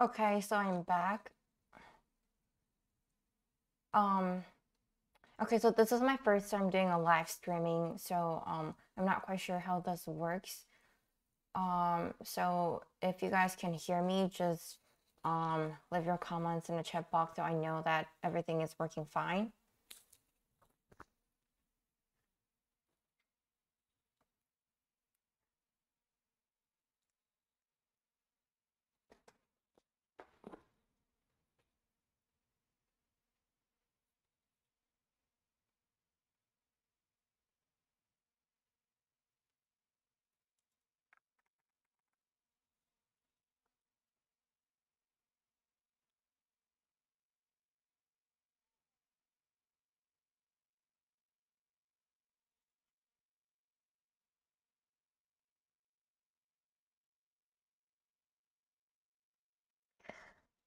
Okay, so I'm back. Um, okay, so this is my first time doing a live streaming, so um, I'm not quite sure how this works. Um, so if you guys can hear me, just um, leave your comments in the chat box so I know that everything is working fine.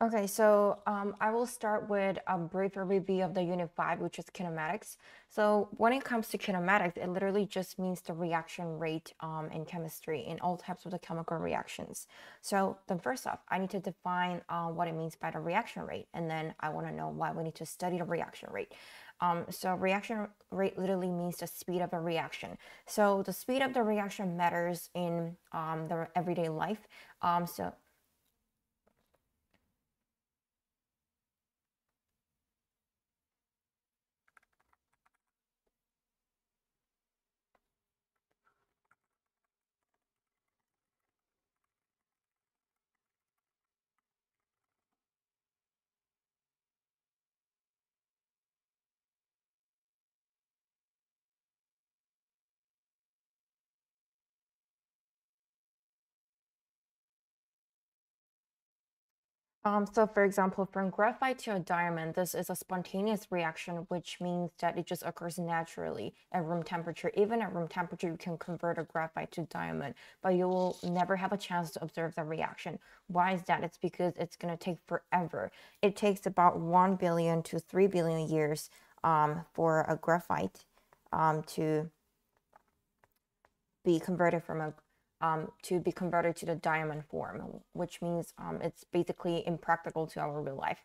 Okay, so um, I will start with a brief review of the Unit 5, which is kinetics. So when it comes to kinetics, it literally just means the reaction rate um, in chemistry in all types of the chemical reactions. So then first off, I need to define uh, what it means by the reaction rate, and then I want to know why we need to study the reaction rate. Um, so reaction rate literally means the speed of a reaction. So the speed of the reaction matters in um, the everyday life. Um, so Um, so for example, from graphite to a diamond, this is a spontaneous reaction, which means that it just occurs naturally at room temperature. Even at room temperature, you can convert a graphite to diamond, but you will never have a chance to observe the reaction. Why is that? It's because it's going to take forever. It takes about 1 billion to 3 billion years um, for a graphite um, to be converted from a um, to be converted to the diamond form, which means um, it's basically impractical to our real life.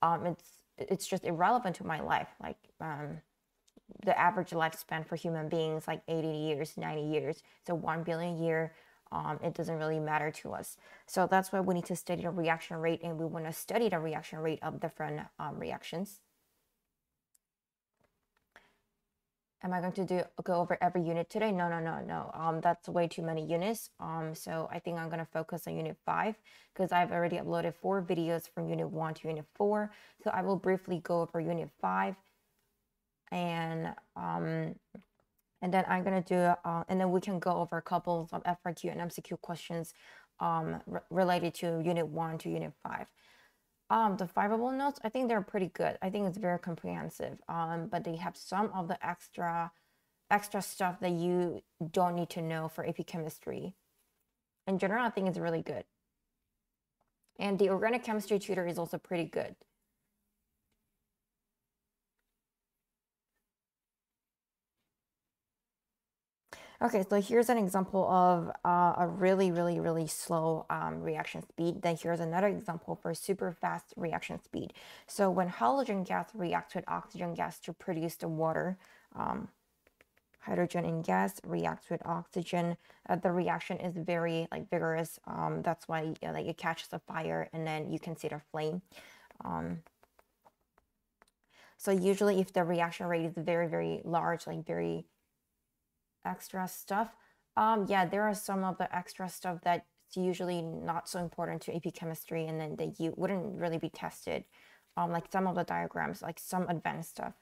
Um, it's it's just irrelevant to my life. Like um, the average lifespan for human beings, like 80 years, 90 years, so one billion year. Um, it doesn't really matter to us. So that's why we need to study the reaction rate, and we want to study the reaction rate of different um, reactions. Am I going to do go over every unit today? No, no, no, no. Um, that's way too many units. Um, so I think I'm gonna focus on unit five because I've already uploaded four videos from unit one to unit four. So I will briefly go over unit five, and um, and then I'm gonna do uh, and then we can go over a couple of FRQ and MCQ questions um related to unit one to unit five. Um, the Fiveable notes, I think they're pretty good. I think it's very comprehensive. Um, but they have some of the extra extra stuff that you don't need to know for AP chemistry. In general, I think it's really good. And the organic chemistry tutor is also pretty good. Okay, so here's an example of uh, a really, really, really slow um, reaction speed. Then here's another example for super fast reaction speed. So when hydrogen gas reacts with oxygen gas to produce the water, um, hydrogen in gas reacts with oxygen. Uh, the reaction is very like vigorous. Um, that's why you know, like it catches a fire and then you can see the flame. Um, so usually if the reaction rate is very, very large, like very extra stuff. Um, yeah, there are some of the extra stuff that's usually not so important to AP chemistry and then that you wouldn't really be tested. Um, like some of the diagrams, like some advanced stuff.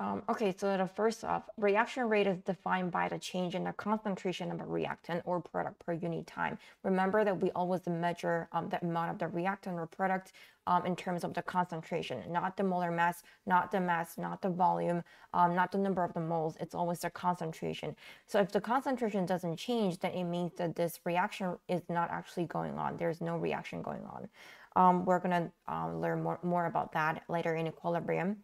Um, okay, so the first off, reaction rate is defined by the change in the concentration of a reactant or product per unit time. Remember that we always measure um, the amount of the reactant or product um, in terms of the concentration, not the molar mass, not the mass, not the volume, um, not the number of the moles. It's always the concentration. So if the concentration doesn't change, then it means that this reaction is not actually going on. There's no reaction going on. Um, we're going to uh, learn more, more about that later in equilibrium.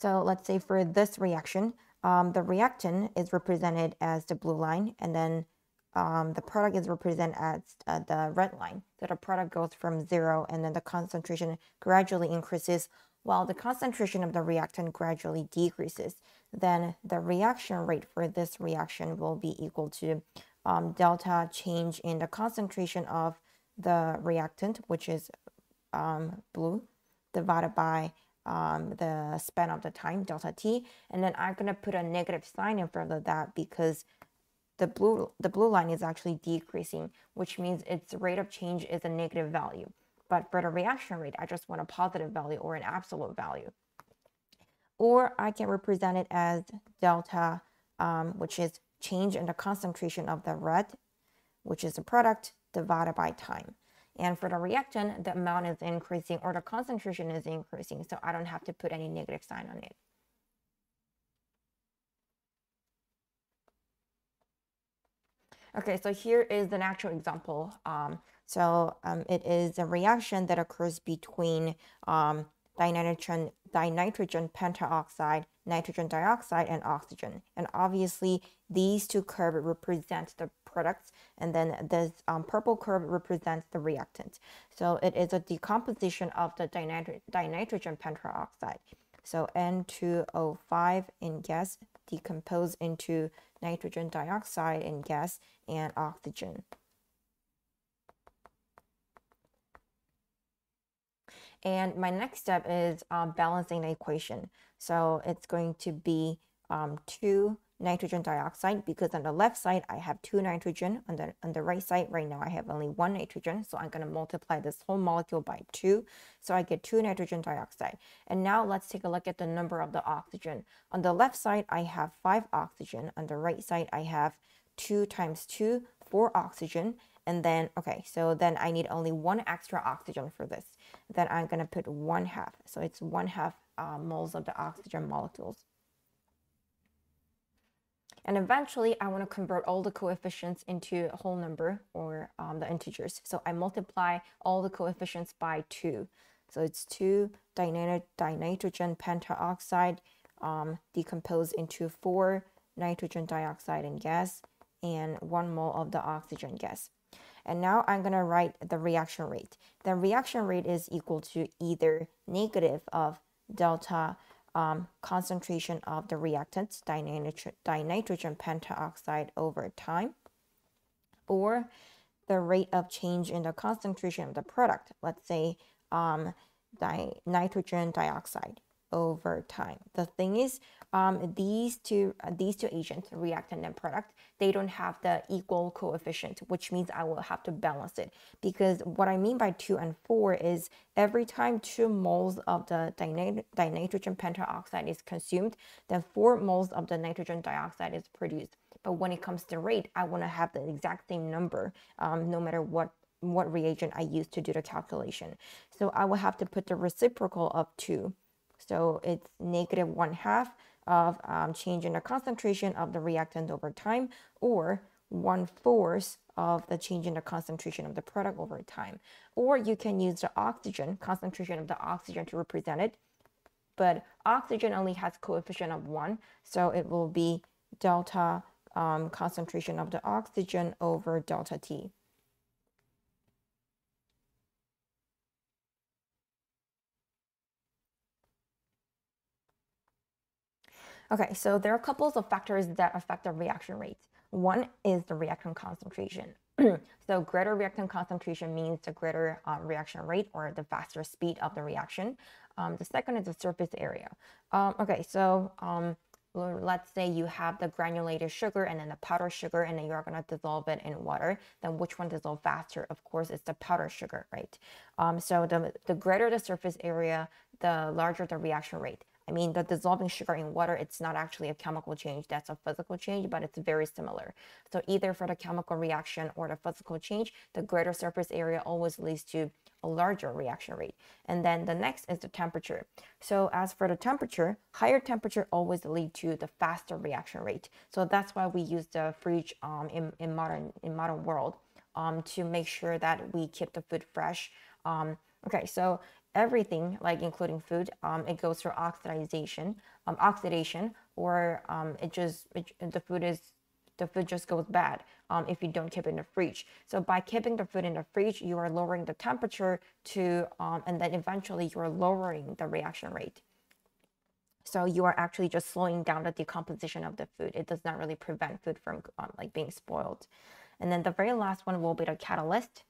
So let's say for this reaction, um, the reactant is represented as the blue line, and then um, the product is represented as uh, the red line. So the product goes from zero, and then the concentration gradually increases, while the concentration of the reactant gradually decreases. Then the reaction rate for this reaction will be equal to um, delta change in the concentration of the reactant, which is um, blue, divided by um, the span of the time, delta t, and then I'm gonna put a negative sign in front of that because the blue the blue line is actually decreasing, which means its rate of change is a negative value. But for the reaction rate, I just want a positive value or an absolute value. Or I can represent it as delta, um, which is change in the concentration of the red, which is the product, divided by time. And for the reactant, the amount is increasing or the concentration is increasing. So I don't have to put any negative sign on it. Okay, so here is an actual example. Um, so um, it is a reaction that occurs between um, dinitrogen, dinitrogen pentaoxide, nitrogen dioxide, and oxygen. And obviously, these two curves represent the products, and then this um, purple curve represents the reactant. So it is a decomposition of the dinitro dinitrogen pentaoxide. So N2O5 in gas decompose into nitrogen dioxide in gas and oxygen. And my next step is um, balancing the equation. So it's going to be um, 2 nitrogen dioxide because on the left side I have 2 nitrogen. On the, on the right side right now I have only 1 nitrogen. So I'm going to multiply this whole molecule by 2. So I get 2 nitrogen dioxide. And now let's take a look at the number of the oxygen. On the left side I have 5 oxygen. On the right side I have 2 times 2, 4 oxygen. And then, okay, so then I need only one extra oxygen for this. Then I'm going to put 1 half. So it's 1 half uh, moles of the oxygen molecules. And eventually I want to convert all the coefficients into a whole number or um, the integers. So I multiply all the coefficients by 2. So it's 2 dinitrogen pentaoxide um, decomposed into 4 nitrogen dioxide and gas and 1 mole of the oxygen gas. And now I'm going to write the reaction rate. The reaction rate is equal to either negative of delta um, concentration of the reactants, dinitro dinitrogen pentoxide over time, or the rate of change in the concentration of the product, let's say um, di nitrogen dioxide over time. The thing is, um, these two uh, these two agents, reactant and product, they don't have the equal coefficient, which means I will have to balance it. Because what I mean by two and four is every time two moles of the dinitrogen pentoxide is consumed, then four moles of the nitrogen dioxide is produced. But when it comes to rate, I want to have the exact same number, um, no matter what what reagent I use to do the calculation. So I will have to put the reciprocal of 2 so it's negative one half of um, change in the concentration of the reactant over time or one fourth of the change in the concentration of the product over time. Or you can use the oxygen, concentration of the oxygen to represent it. But oxygen only has coefficient of one, so it will be delta um, concentration of the oxygen over delta T. Okay, so there are couples of factors that affect the reaction rate. One is the reactant concentration. so greater reactant concentration means the greater uh, reaction rate or the faster speed of the reaction. Um, the second is the surface area. Um, okay, so um, let's say you have the granulated sugar and then the powdered sugar and then you're going to dissolve it in water then which one dissolve faster of course it's the powdered sugar right um, so the, the greater the surface area the larger the reaction rate I mean, the dissolving sugar in water, it's not actually a chemical change, that's a physical change, but it's very similar. So either for the chemical reaction or the physical change, the greater surface area always leads to a larger reaction rate. And then the next is the temperature. So as for the temperature, higher temperature always lead to the faster reaction rate. So that's why we use the fridge um, in, in modern in modern world um, to make sure that we keep the food fresh. Um, okay, so everything, like including food, um, it goes through oxidation, um, oxidation, or um, it just it, the food is the food just goes bad um, if you don't keep it in the fridge. So by keeping the food in the fridge, you are lowering the temperature to, um, and then eventually you are lowering the reaction rate. So you are actually just slowing down the decomposition of the food. It does not really prevent food from um, like being spoiled. And then the very last one will be the catalyst.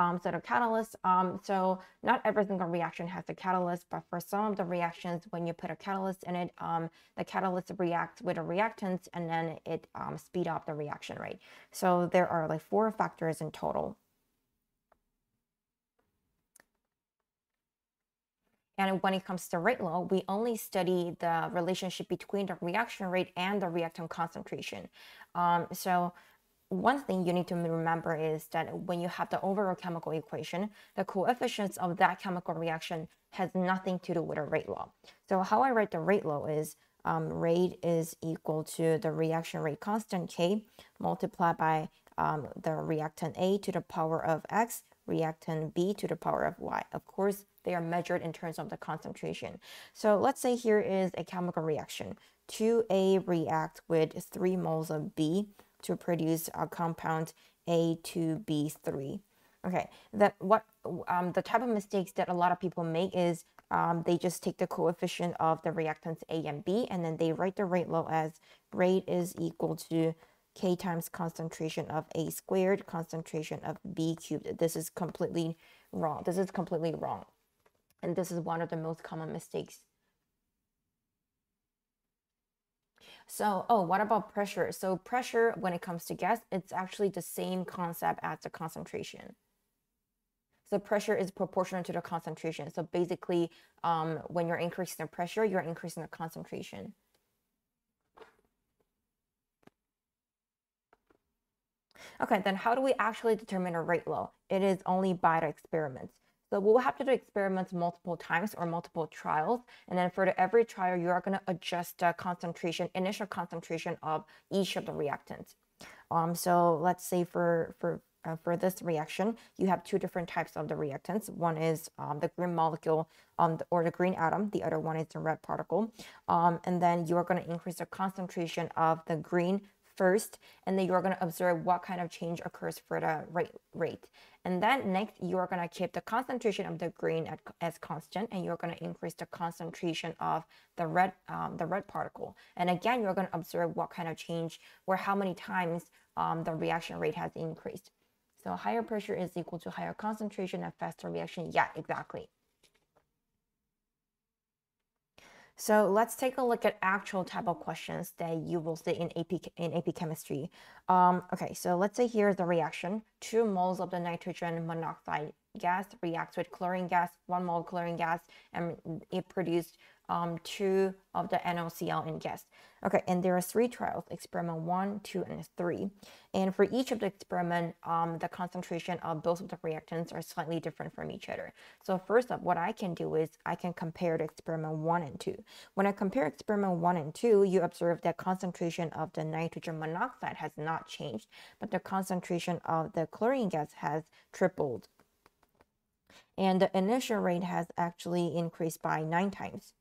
Um, the catalyst, um, so not every single reaction has a catalyst, but for some of the reactions, when you put a catalyst in it, um, the catalyst reacts with a reactant and then it um, speed up the reaction rate. So there are like four factors in total. And when it comes to rate law, we only study the relationship between the reaction rate and the reactant concentration. Um, so one thing you need to remember is that when you have the overall chemical equation, the coefficients of that chemical reaction has nothing to do with a rate law. So how I write the rate law is um, rate is equal to the reaction rate constant K multiplied by um, the reactant A to the power of X, reactant B to the power of Y. Of course, they are measured in terms of the concentration. So let's say here is a chemical reaction. 2A react with 3 moles of B to produce a compound A2B3. Okay, that what um, the type of mistakes that a lot of people make is um, they just take the coefficient of the reactants A and B and then they write the rate law as rate is equal to K times concentration of A squared, concentration of B cubed. This is completely wrong. This is completely wrong. And this is one of the most common mistakes So, oh, what about pressure? So pressure, when it comes to gas, it's actually the same concept as the concentration. So pressure is proportional to the concentration. So basically, um, when you're increasing the pressure, you're increasing the concentration. Okay, then how do we actually determine a rate law? It is only by the experiments. So we'll have to do experiments multiple times or multiple trials. And then for the, every trial, you are going to adjust the concentration, initial concentration of each of the reactants. Um, so let's say for, for, uh, for this reaction, you have two different types of the reactants. One is um, the green molecule um, or the green atom. The other one is the red particle. Um, and then you are going to increase the concentration of the green first, and then you're going to observe what kind of change occurs for the rate. rate. And then next, you're going to keep the concentration of the green at, as constant, and you're going to increase the concentration of the red, um, the red particle. And again, you're going to observe what kind of change or how many times um, the reaction rate has increased. So higher pressure is equal to higher concentration and faster reaction. Yeah, exactly. So let's take a look at actual type of questions that you will see in AP, in AP chemistry. Um, okay, so let's say here's the reaction. Two moles of the nitrogen monoxide gas reacts with chlorine gas, one mole chlorine gas, and it produced um, two of the NOCl in gas. Okay, and there are three trials, experiment one, two, and three. And for each of the experiment, um, the concentration of both of the reactants are slightly different from each other. So first up, what I can do is I can compare the experiment one and two. When I compare experiment one and two, you observe that concentration of the nitrogen monoxide has not changed, but the concentration of the chlorine gas has tripled. And the initial rate has actually increased by nine times.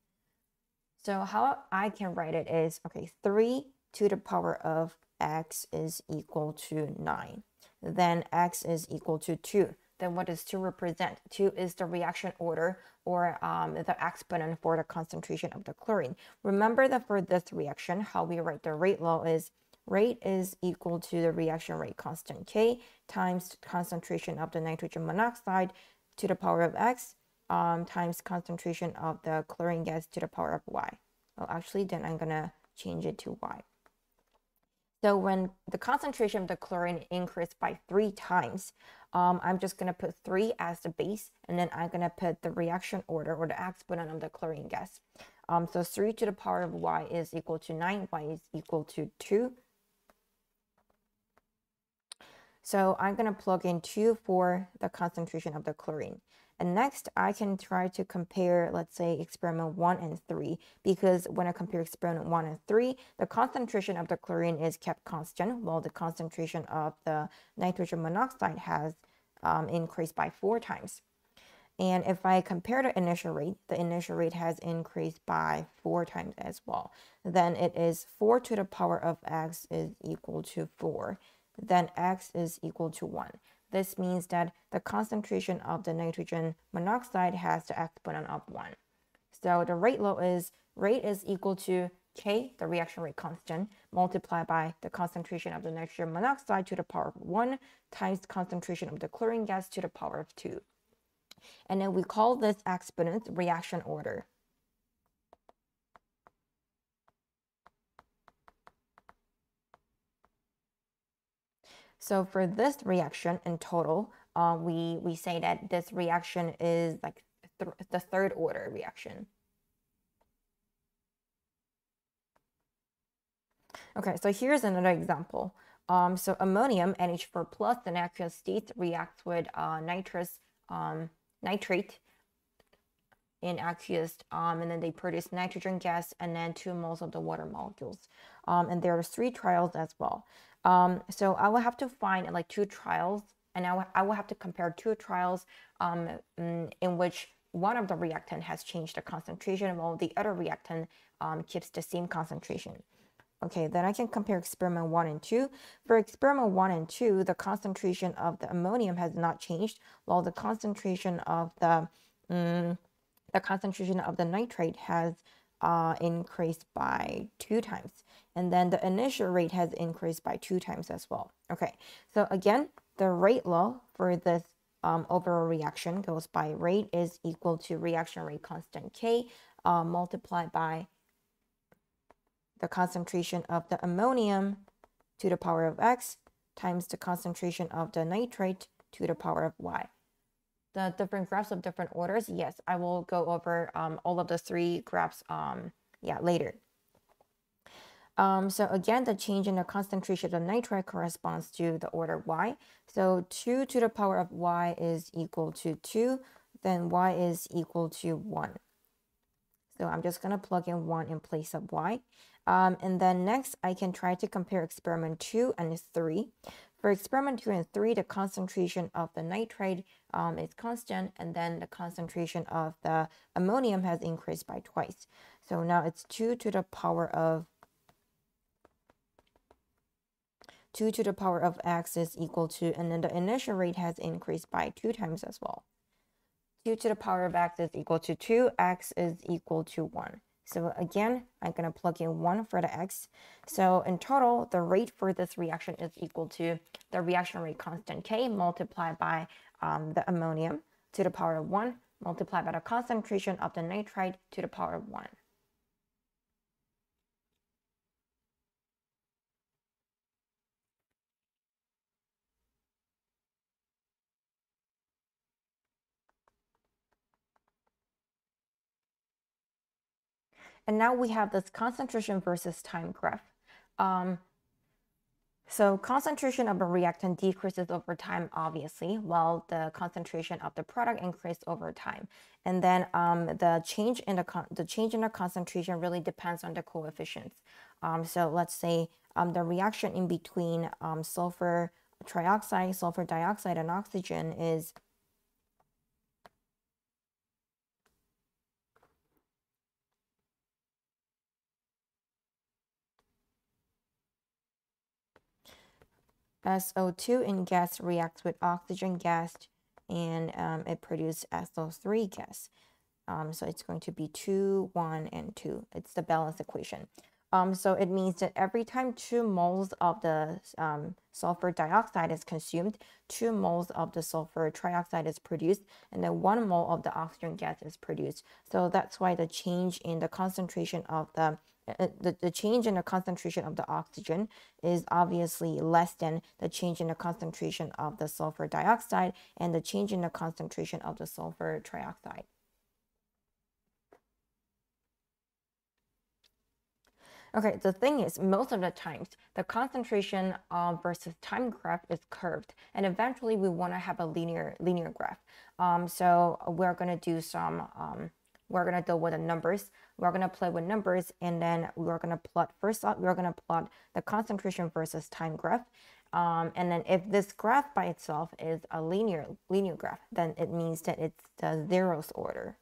So how I can write it is, okay, 3 to the power of x is equal to 9. Then x is equal to 2. Then what does 2 represent? 2 is the reaction order or um, the exponent for the concentration of the chlorine. Remember that for this reaction, how we write the rate law is rate is equal to the reaction rate constant K times concentration of the nitrogen monoxide to the power of X um, times concentration of the chlorine gas to the power of y. Well, actually, then I'm going to change it to y. So when the concentration of the chlorine increased by three times, um, I'm just going to put 3 as the base, and then I'm going to put the reaction order or the exponent of the chlorine gas. Um, so 3 to the power of y is equal to 9, y is equal to 2. So I'm going to plug in 2 for the concentration of the chlorine. And next, I can try to compare, let's say, experiment 1 and 3, because when I compare experiment 1 and 3, the concentration of the chlorine is kept constant, while the concentration of the nitrogen monoxide has um, increased by 4 times. And if I compare the initial rate, the initial rate has increased by 4 times as well. Then it is 4 to the power of x is equal to 4. Then x is equal to 1. This means that the concentration of the nitrogen monoxide has the exponent of 1. So the rate law is rate is equal to K, the reaction rate constant, multiplied by the concentration of the nitrogen monoxide to the power of 1 times the concentration of the chlorine gas to the power of 2. And then we call this exponent reaction order. So for this reaction in total, uh, we, we say that this reaction is like th the third order reaction. Okay, so here's another example. Um, so ammonium NH4 plus in aqueous state reacts with uh, nitrous um, nitrate in aqueous, um, and then they produce nitrogen gas and then two moles of the water molecules. Um, and there are three trials as well. Um, so I will have to find like two trials and I will, have to compare two trials um, mm, in which one of the reactant has changed the concentration while the other reactant um, keeps the same concentration. Okay, then I can compare experiment 1 and 2. For experiment 1 and 2, the concentration of the ammonium has not changed, while the concentration of the um, the concentration of the nitrate has uh, increased by two times. And then the initial rate has increased by two times as well. Okay, so again, the rate law for this um, overall reaction goes by rate is equal to reaction rate constant K uh, multiplied by the concentration of the ammonium to the power of X times the concentration of the nitrate to the power of Y. The different graphs of different orders, yes, I will go over um, all of the three graphs um, yeah, later. Um, so again, the change in the concentration of nitrate corresponds to the order y. So 2 to the power of y is equal to 2, then y is equal to 1. So I'm just going to plug in 1 in place of y. Um, and then next, I can try to compare experiment 2 and 3. For experiment 2 and 3, the concentration of the nitrate um, is constant, and then the concentration of the ammonium has increased by twice. So now it's 2 to the power of 2 to the power of x is equal to, and then the initial rate has increased by 2 times as well. 2 to the power of x is equal to 2, x is equal to 1. So again, I'm going to plug in 1 for the x. So in total, the rate for this reaction is equal to the reaction rate constant K multiplied by um, the ammonium to the power of 1 multiplied by the concentration of the nitrite to the power of 1. And now we have this concentration versus time graph. Um, so concentration of a reactant decreases over time, obviously, while the concentration of the product increases over time. And then um, the change in the the change in the concentration really depends on the coefficients. Um, so let's say um, the reaction in between um, sulfur trioxide, sulfur dioxide, and oxygen is SO2 in gas reacts with oxygen gas and um, it produces SO3 gas. Um, so it's going to be 2, 1, and 2. It's the balance equation. Um, so it means that every time two moles of the um, sulfur dioxide is consumed, two moles of the sulfur trioxide is produced, and then one mole of the oxygen gas is produced. So that's why the change in the concentration of the uh, the, the change in the concentration of the oxygen is obviously less than the change in the concentration of the sulfur dioxide and the change in the concentration of the sulfur trioxide. Okay, the thing is, most of the times, the concentration uh, versus time graph is curved, and eventually we want to have a linear linear graph. Um, so we're going to do some, um, we're going to deal with the numbers. We're going to play with numbers, and then we're going to plot, first off, we're going to plot the concentration versus time graph. Um, and then if this graph by itself is a linear linear graph, then it means that it's the zeros order.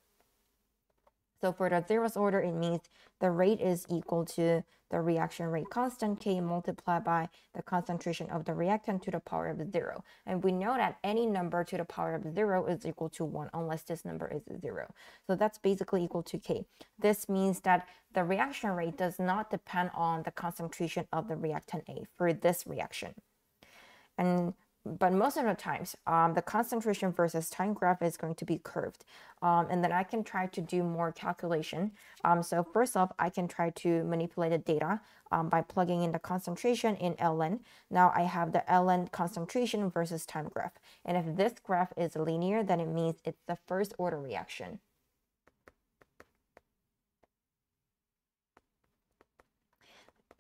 So for the zeros order, it means the rate is equal to the reaction rate constant K multiplied by the concentration of the reactant to the power of zero. And we know that any number to the power of zero is equal to one unless this number is zero. So that's basically equal to K. This means that the reaction rate does not depend on the concentration of the reactant A for this reaction. And but most of the times, um, the concentration versus time graph is going to be curved. Um, and then I can try to do more calculation. Um, so first off, I can try to manipulate the data um, by plugging in the concentration in ln. Now I have the ln concentration versus time graph. And if this graph is linear, then it means it's the first order reaction.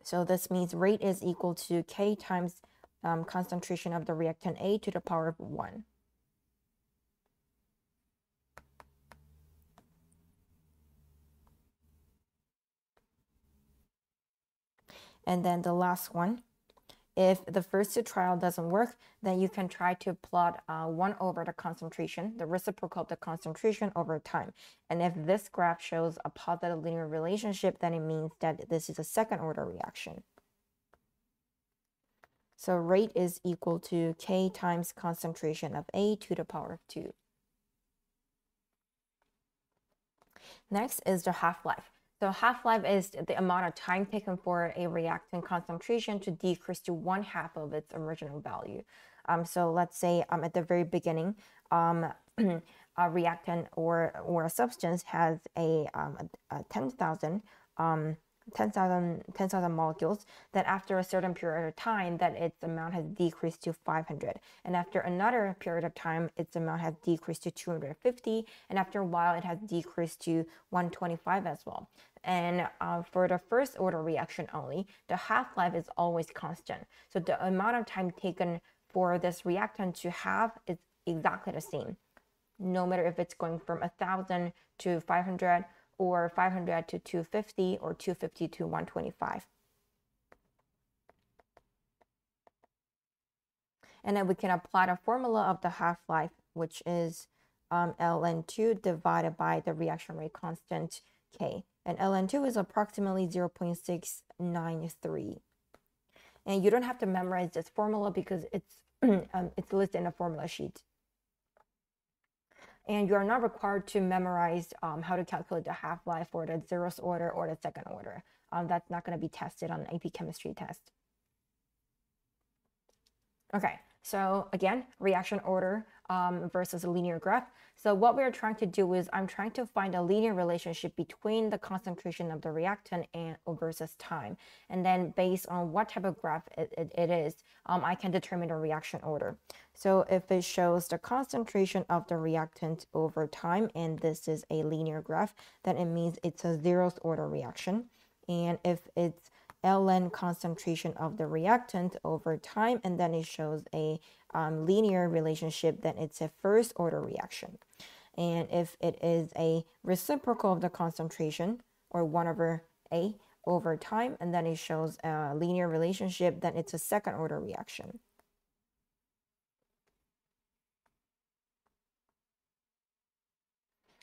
So this means rate is equal to k times um, concentration of the reactant A to the power of 1. And then the last one, if the first two trial doesn't work, then you can try to plot uh, 1 over the concentration, the reciprocal of the concentration over time. And if this graph shows a positive linear relationship, then it means that this is a second order reaction. So rate is equal to K times concentration of A to the power of 2. Next is the half-life. So half-life is the amount of time taken for a reactant concentration to decrease to one half of its original value. Um, so let's say um, at the very beginning, um, a reactant or, or a substance has a, um, a, a 10,000 um, 10,000 10, molecules, that after a certain period of time, that its amount has decreased to 500. And after another period of time, its amount has decreased to 250. And after a while, it has decreased to 125 as well. And uh, for the first order reaction only, the half-life is always constant. So the amount of time taken for this reactant to have is exactly the same. No matter if it's going from 1,000 to 500 or 500 to 250 or 250 to 125. And then we can apply the formula of the half-life, which is um, ln2 divided by the reaction rate constant K. And ln2 is approximately 0.693. And you don't have to memorize this formula because it's, um, it's listed in the formula sheet and you are not required to memorize um, how to calculate the half-life for the zeroth order or the second order. Um, that's not going to be tested on an AP chemistry test. Okay, so again, reaction order um, versus a linear graph. So what we're trying to do is I'm trying to find a linear relationship between the concentration of the reactant and versus time. And then based on what type of graph it, it, it is, um, I can determine the reaction order. So if it shows the concentration of the reactant over time, and this is a linear graph, then it means it's a zeroth order reaction. And if it's ln concentration of the reactant over time, and then it shows a um, linear relationship, then it's a first order reaction. And if it is a reciprocal of the concentration, or 1 over A over time, and then it shows a linear relationship, then it's a second order reaction.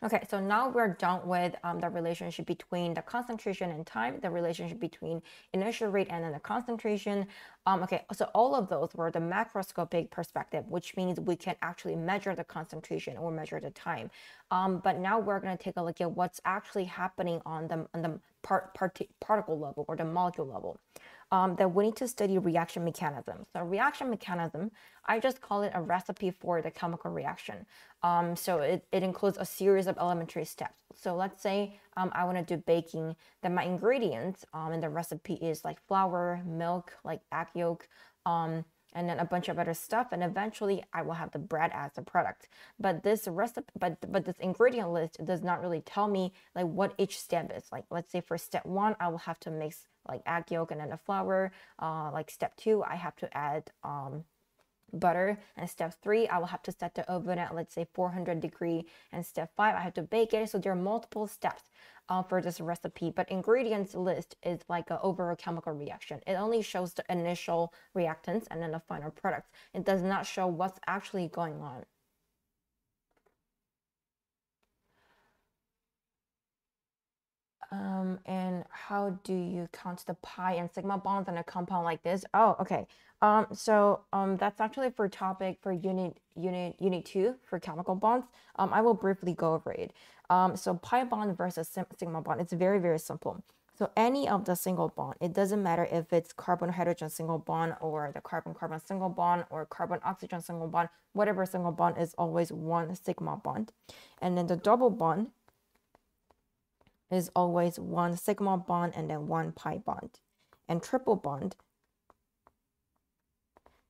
Okay, so now we're done with um, the relationship between the concentration and time, the relationship between initial rate and then the concentration. Um, okay, so all of those were the macroscopic perspective, which means we can actually measure the concentration or measure the time. Um, but now we're going to take a look at what's actually happening on the, on the part, part particle level or the molecule level. Um, that we need to study reaction mechanism. So reaction mechanism, I just call it a recipe for the chemical reaction. Um, so it, it includes a series of elementary steps. So let's say um, I want to do baking, then my ingredients um, in the recipe is like flour, milk, like egg yolk, um, and then a bunch of other stuff and eventually I will have the bread as the product. But this recipe but but this ingredient list does not really tell me like what each step is. Like let's say for step 1 I will have to mix like egg yolk and then a flour. Uh, like step 2 I have to add um butter and step three i will have to set the oven at let's say 400 degree and step five i have to bake it so there are multiple steps uh, for this recipe, but ingredients list is like an overall chemical reaction. It only shows the initial reactants and then the final products. It does not show what's actually going on. Um, and how do you count the pi and sigma bonds in a compound like this? Oh, okay. Um, so um, that's actually for topic for unit unit unit two for chemical bonds. Um, I will briefly go over it. Um, so pi bond versus sigma bond, it's very, very simple. So any of the single bond, it doesn't matter if it's carbon hydrogen single bond or the carbon carbon single bond or carbon oxygen single bond, whatever single bond is always one sigma bond. And then the double bond is always one sigma bond and then one pi bond. And triple bond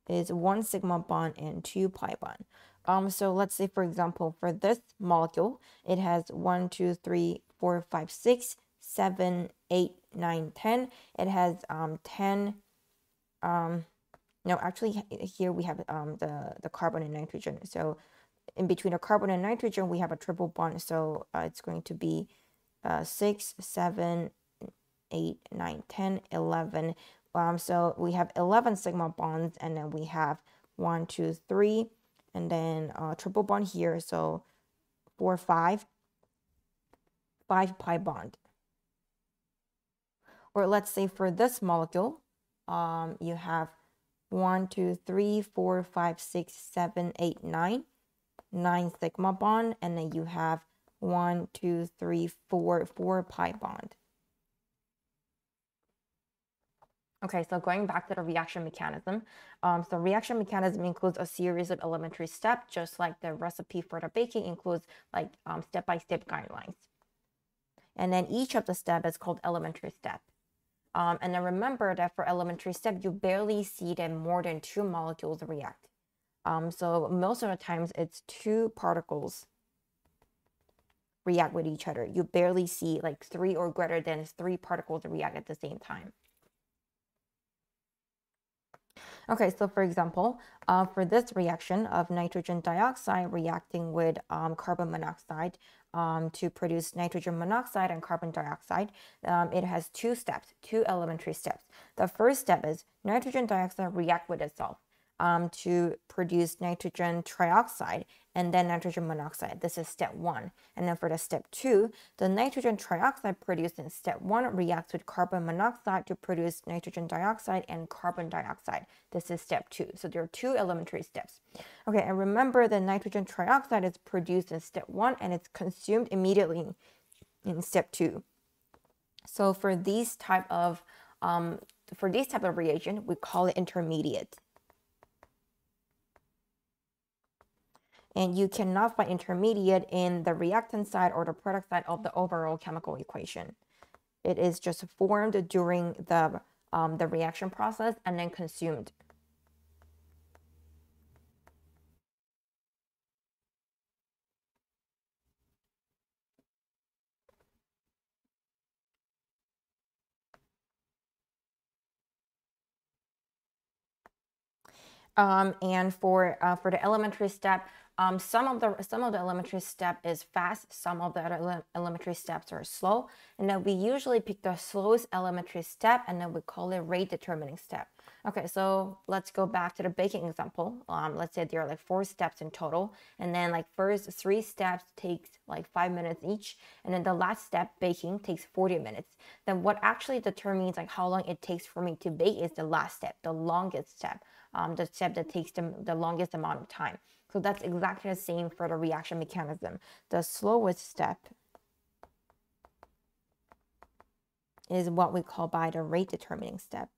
is one sigma bond and two pi bond. Um, so let's say, for example, for this molecule, it has 1, 2, 3, 4, 5, 6, 7, 8, 9, 10. It has um, 10, um, no, actually here we have um, the, the carbon and nitrogen. So in between the carbon and nitrogen, we have a triple bond. So uh, it's going to be uh, 6, 7, 8, 9, 10, 11. Um, so we have 11 sigma bonds and then we have 1, 2, 3, and then uh, triple bond here. So four, five, five pi bond. Or let's say for this molecule, um, you have one, two, three, four, five, six, seven, eight, nine, nine sigma bond, and then you have one, two, three, four, four pi bond. Okay, so going back to the reaction mechanism. Um, so reaction mechanism includes a series of elementary steps, just like the recipe for the baking includes like um, step-by-step -step guidelines. And then each of the step is called elementary step. Um, and then remember that for elementary step, you barely see that more than two molecules react. Um, so most of the times it's two particles react with each other. You barely see like three or greater than three particles react at the same time. Okay, so for example, uh, for this reaction of nitrogen dioxide reacting with um, carbon monoxide um, to produce nitrogen monoxide and carbon dioxide, um, it has two steps, two elementary steps. The first step is nitrogen dioxide react with itself um, to produce nitrogen trioxide and then nitrogen monoxide. This is step one. And then for the step two, the nitrogen trioxide produced in step one reacts with carbon monoxide to produce nitrogen dioxide and carbon dioxide. This is step two. So there are two elementary steps. Okay, and remember the nitrogen trioxide is produced in step one and it's consumed immediately in step two. So for these type of um, for this type of reagent, we call it intermediate. And you cannot find intermediate in the reactant side or the product side of the overall chemical equation. It is just formed during the, um, the reaction process and then consumed. Um, and for uh, for the elementary step, um, some of the some of the elementary step is fast, some of the elementary steps are slow, and then we usually pick the slowest elementary step, and then we call it rate determining step. Okay, so let's go back to the baking example. Um, let's say there are like four steps in total, and then like first three steps takes like five minutes each, and then the last step baking takes 40 minutes. Then what actually determines like how long it takes for me to bake is the last step, the longest step, um, the step that takes the, the longest amount of time. So that's exactly the same for the reaction mechanism. The slowest step is what we call by the rate determining step.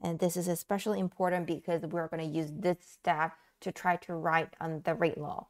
And this is especially important because we're going to use this step to try to write on the rate law.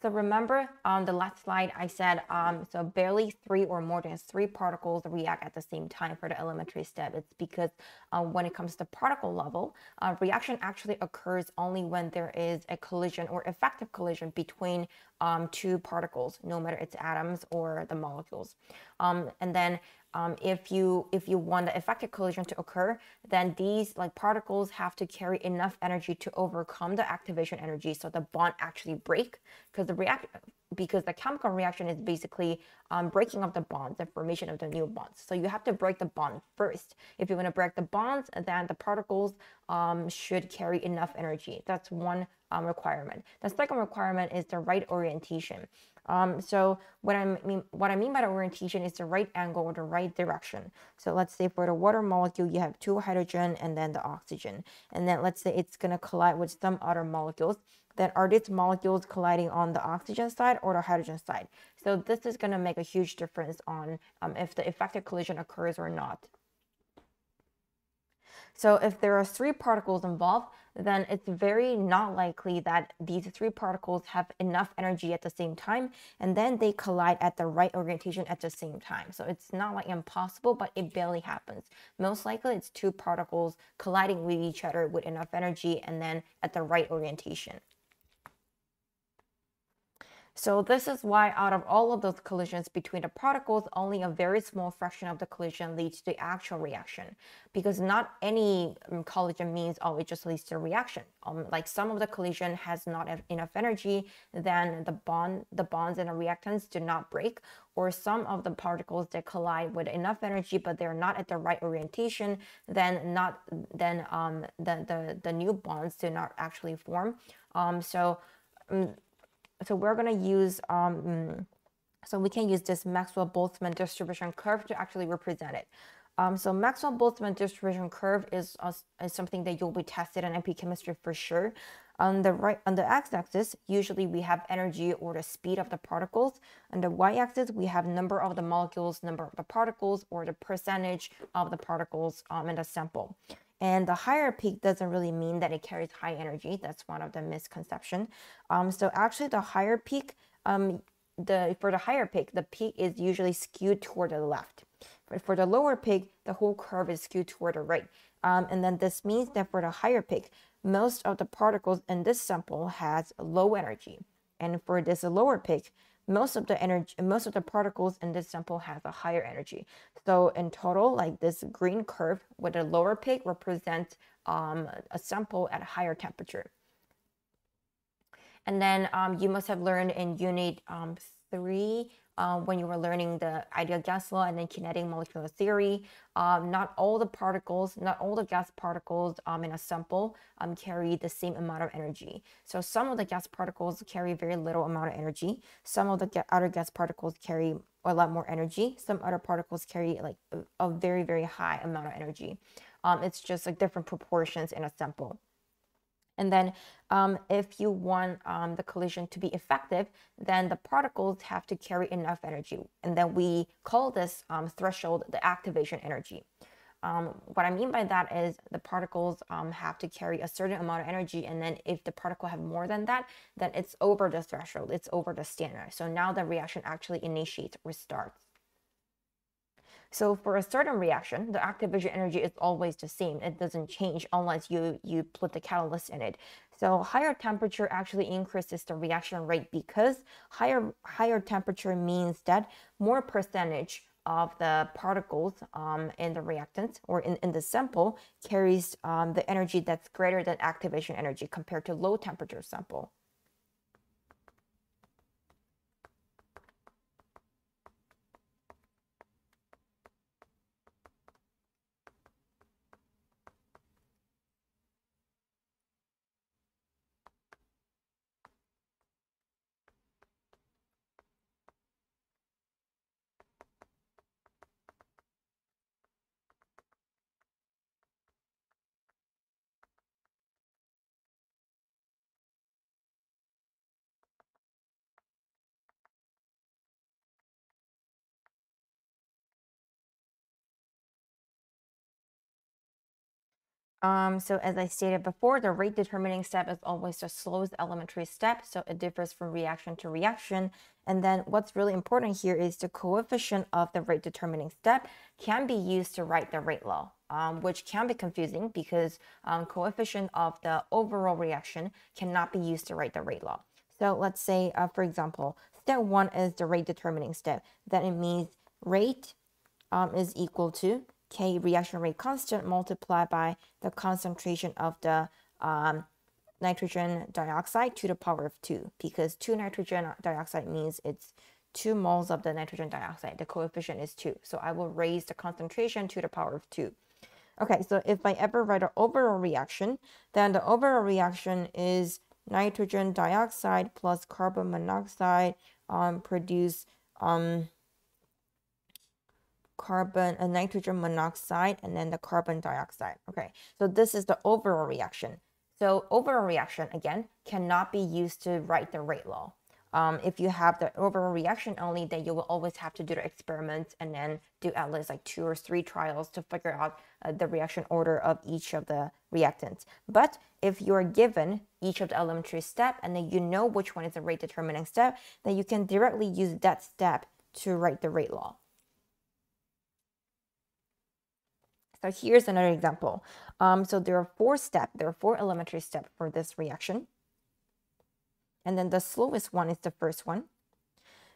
So remember on the last slide, I said, um, so barely three or more than three particles react at the same time for the elementary step. It's because uh, when it comes to particle level, uh, reaction actually occurs only when there is a collision or effective collision between um, two particles, no matter it's atoms or the molecules. Um, and then um, if you if you want the effective collision to occur, then these like particles have to carry enough energy to overcome the activation energy, so the bond actually break because the react because the chemical reaction is basically um, breaking of the bonds, the formation of the new bonds. So you have to break the bond first. If you want to break the bonds, then the particles um, should carry enough energy. That's one um, requirement. The second requirement is the right orientation. Um, so what I mean, what I mean by the orientation is the right angle or the right direction. So let's say for the water molecule, you have two hydrogen and then the oxygen, and then let's say it's gonna collide with some other molecules. Then are these molecules colliding on the oxygen side or the hydrogen side? So this is gonna make a huge difference on um, if the effective collision occurs or not. So if there are three particles involved, then it's very not likely that these three particles have enough energy at the same time, and then they collide at the right orientation at the same time. So it's not like impossible, but it barely happens. Most likely it's two particles colliding with each other with enough energy and then at the right orientation. So this is why out of all of those collisions between the particles, only a very small fraction of the collision leads to the actual reaction. Because not any um, collision means, oh, it just leads to a reaction. Um, like some of the collision has not enough energy, then the bond, the bonds and the reactants do not break. Or some of the particles that collide with enough energy, but they're not at the right orientation, then not then um, the, the, the new bonds do not actually form. Um, so um, so we're going to use, um, so we can use this Maxwell-Boltzmann distribution curve to actually represent it. Um, so Maxwell-Boltzmann distribution curve is, uh, is something that you'll be tested in AP chemistry for sure. On the right, on the x-axis, usually we have energy or the speed of the particles. On the y-axis, we have number of the molecules, number of the particles, or the percentage of the particles um, in the sample. And the higher peak doesn't really mean that it carries high energy. That's one of the misconception. Um, so actually the higher peak, um, the for the higher peak, the peak is usually skewed toward the left. But for the lower peak, the whole curve is skewed toward the right. Um, and then this means that for the higher peak, most of the particles in this sample has low energy. And for this lower peak, most of the energy, most of the particles in this sample has a higher energy. So in total, like this green curve with a lower peak represents um, a sample at a higher temperature. And then um, you must have learned in unit um, three uh, when you were learning the ideal gas law and then kinetic molecular theory. Um, not all the particles, not all the gas particles um, in a sample um, carry the same amount of energy. So some of the gas particles carry very little amount of energy. Some of the ga other gas particles carry a lot more energy. Some other particles carry like a, a very, very high amount of energy. Um, it's just like different proportions in a sample. And then um, if you want um, the collision to be effective, then the particles have to carry enough energy. And then we call this um, threshold the activation energy. Um, what I mean by that is the particles um, have to carry a certain amount of energy. And then if the particle have more than that, then it's over the threshold, it's over the standard. So now the reaction actually initiates or starts. So for a certain reaction, the activation energy is always the same. It doesn't change unless you, you put the catalyst in it. So higher temperature actually increases the reaction rate because higher, higher temperature means that more percentage of the particles um, in the reactant or in, in the sample carries um, the energy that's greater than activation energy compared to low temperature sample. Um, so as I stated before, the rate determining step is always the slowest elementary step, so it differs from reaction to reaction. And then what's really important here is the coefficient of the rate determining step can be used to write the rate law, um, which can be confusing because um, coefficient of the overall reaction cannot be used to write the rate law. So let's say, uh, for example, step one is the rate determining step. Then it means rate um, is equal to K reaction rate constant multiplied by the concentration of the um, nitrogen dioxide to the power of 2 because 2 nitrogen dioxide means it's 2 moles of the nitrogen dioxide. The coefficient is 2. So I will raise the concentration to the power of 2. Okay, so if I ever write an overall reaction, then the overall reaction is nitrogen dioxide plus carbon monoxide um, produce um, carbon, a nitrogen monoxide, and then the carbon dioxide. Okay, so this is the overall reaction. So overall reaction, again, cannot be used to write the rate law. Um, if you have the overall reaction only, then you will always have to do the experiments and then do at least like two or three trials to figure out uh, the reaction order of each of the reactants. But if you're given each of the elementary step and then you know which one is the rate determining step, then you can directly use that step to write the rate law. So here's another example. Um, so there are four steps, there are four elementary steps for this reaction. And then the slowest one is the first one.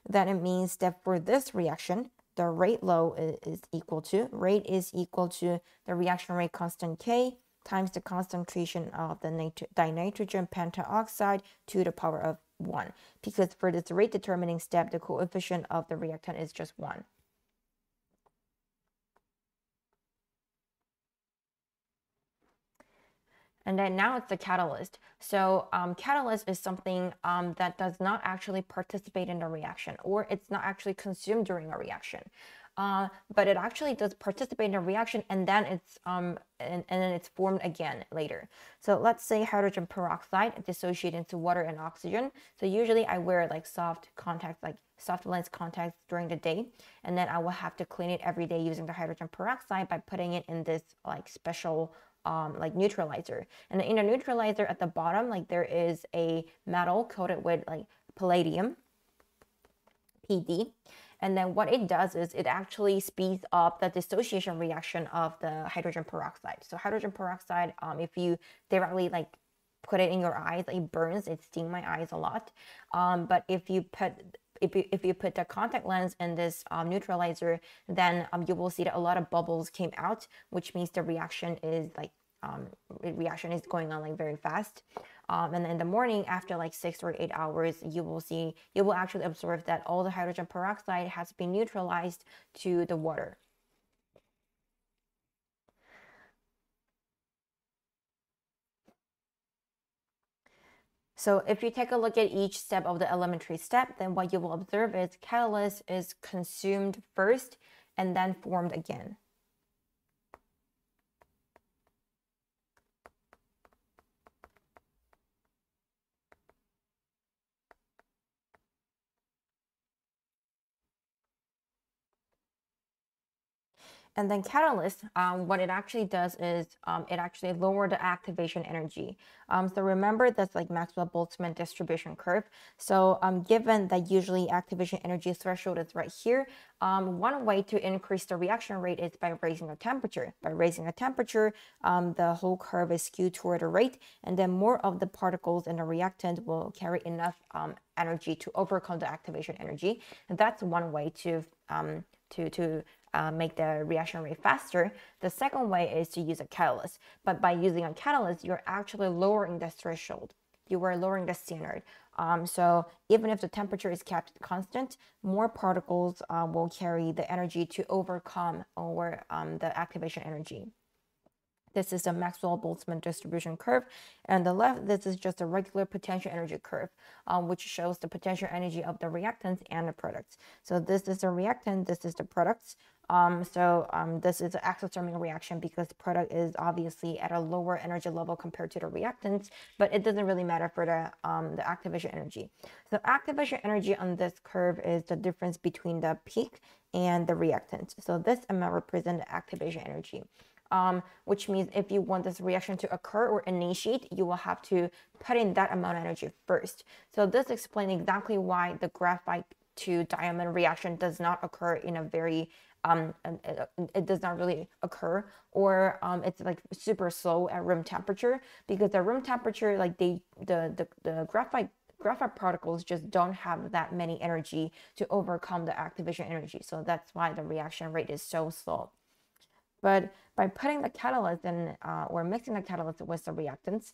Then it means that for this reaction, the rate law is, equal to, rate is equal to the reaction rate constant K times the concentration of the dinitrogen pentoxide to the power of 1. Because for this rate determining step, the coefficient of the reactant is just 1. And then now it's the catalyst. So um, catalyst is something um, that does not actually participate in the reaction or it's not actually consumed during a reaction. Uh, but it actually does participate in a reaction and then it's um and, and then it's formed again later. So let's say hydrogen peroxide dissociates into water and oxygen. So usually I wear like soft contacts, like soft lens contacts during the day, and then I will have to clean it every day using the hydrogen peroxide by putting it in this like special um, like neutralizer. And in a neutralizer at the bottom, like there is a metal coated with like palladium, PD. And then what it does is it actually speeds up the dissociation reaction of the hydrogen peroxide. So hydrogen peroxide, um, if you directly like put it in your eyes, it burns, it stings my eyes a lot. Um, but if you put if you, if you put the contact lens in this um, neutralizer, then um, you will see that a lot of bubbles came out, which means the reaction is like um, reaction is going on like very fast. Um, and in the morning, after like six or eight hours, you will see, you will actually observe that all the hydrogen peroxide has been neutralized to the water. So if you take a look at each step of the elementary step, then what you will observe is catalyst is consumed first and then formed again. And then catalyst, um, what it actually does is um, it actually lower the activation energy. Um, so remember that's like Maxwell-Boltzmann distribution curve. So um, given that usually activation energy threshold is right here, um, one way to increase the reaction rate is by raising the temperature. By raising the temperature, um, the whole curve is skewed toward the rate, and then more of the particles in the reactant will carry enough energy to overcome the activation energy. And that's one way to to to uh, make the reaction rate faster. The second way is to use a catalyst. But by using a catalyst, you're actually lowering the threshold. You are lowering the standard. Um, so even if the temperature is kept constant, more particles uh, will carry the energy to overcome or um, the activation energy. This is the Maxwell-Boltzmann distribution curve. And the left, this is just a regular potential energy curve, um, which shows the potential energy of the reactants and the products. So this is the reactant, this is the products. Um, so um, this is an exothermic reaction because the product is obviously at a lower energy level compared to the reactants, but it doesn't really matter for the, um, the activation energy. So activation energy on this curve is the difference between the peak and the reactant. So this amount represents the activation energy. um, which means if you want this reaction to occur or initiate, you will have to put in that amount of energy first. So this explains exactly why the graphite to diamond reaction does not occur in a very um, it, it, does not really occur or um, it's like super slow at room temperature because the room temperature like they the the, the graphite graphite particles just don't have that many energy to overcome the activation energy. So that's why the reaction rate is so slow. But by putting the catalyst in uh, or mixing the catalyst with the reactants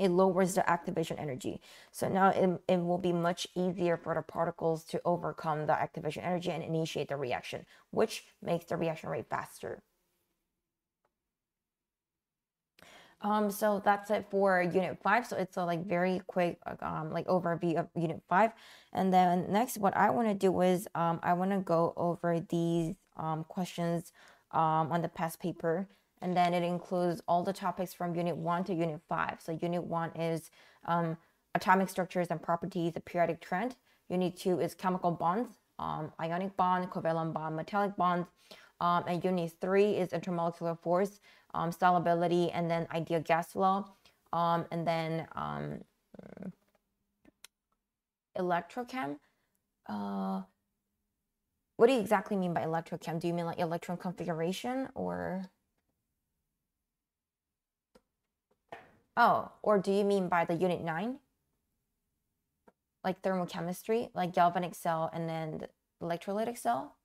it lowers the activation energy. So now it, it will be much easier for the particles to overcome the activation energy and initiate the reaction, which makes the reaction rate faster. Um, so that's it for unit five. So it's a like very quick um, like overview of unit five. And then next, what I want to do is um, I want to go over these um, questions um, on the past paper and then it includes all the topics from unit 1 to unit 5 so unit 1 is um, atomic structures and properties the periodic trend. Unit 2 is chemical bonds um, ionic bond covalent bond metallic bonds. Um, and unit 3 is intermolecular force um, solubility and then ideal gas law um, and then um, electrochem. Uh, what do you exactly mean by electrochem? Do you mean like electron configuration or Oh, or do you mean by the unit 9? Like thermochemistry, like galvanic cell and then the electrolytic cell?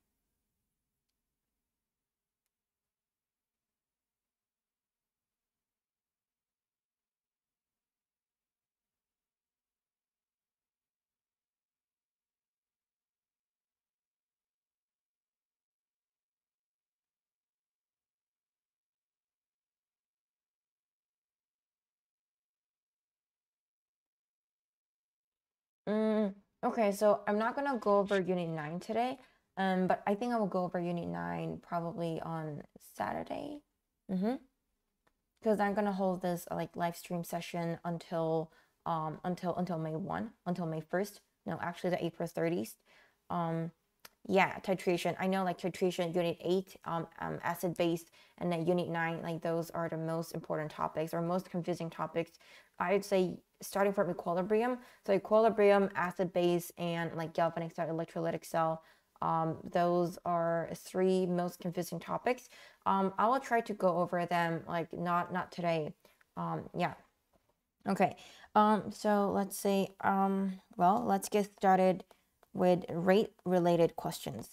Okay, so I'm not gonna go over Unit 9 today, um, but I think I will go over Unit 9 probably on Saturday. Mm-hmm. Because I'm gonna hold this like live stream session until um until until May 1, until May 1st. No, actually the April 30th. Um, yeah, titration. I know like titration, unit 8, um, um acid base, and then unit 9, like those are the most important topics or most confusing topics. I'd say starting from equilibrium. So equilibrium, acid base, and like galvanic cell, electrolytic cell. Um, those are three most confusing topics. Um, I will try to go over them like not not today. Um, yeah. Okay. Um, so let's say um, well, let's get started with rate related questions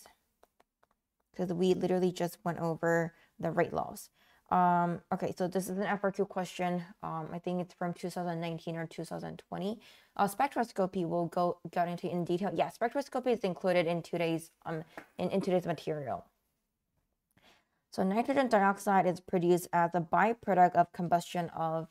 because we literally just went over the rate laws. Um, okay, so this is an FRQ question. Um, I think it's from 2019 or 2020. Uh, spectroscopy will go get into in detail. Yeah, spectroscopy is included in today's um in, in today's material. So nitrogen dioxide is produced as a byproduct of combustion of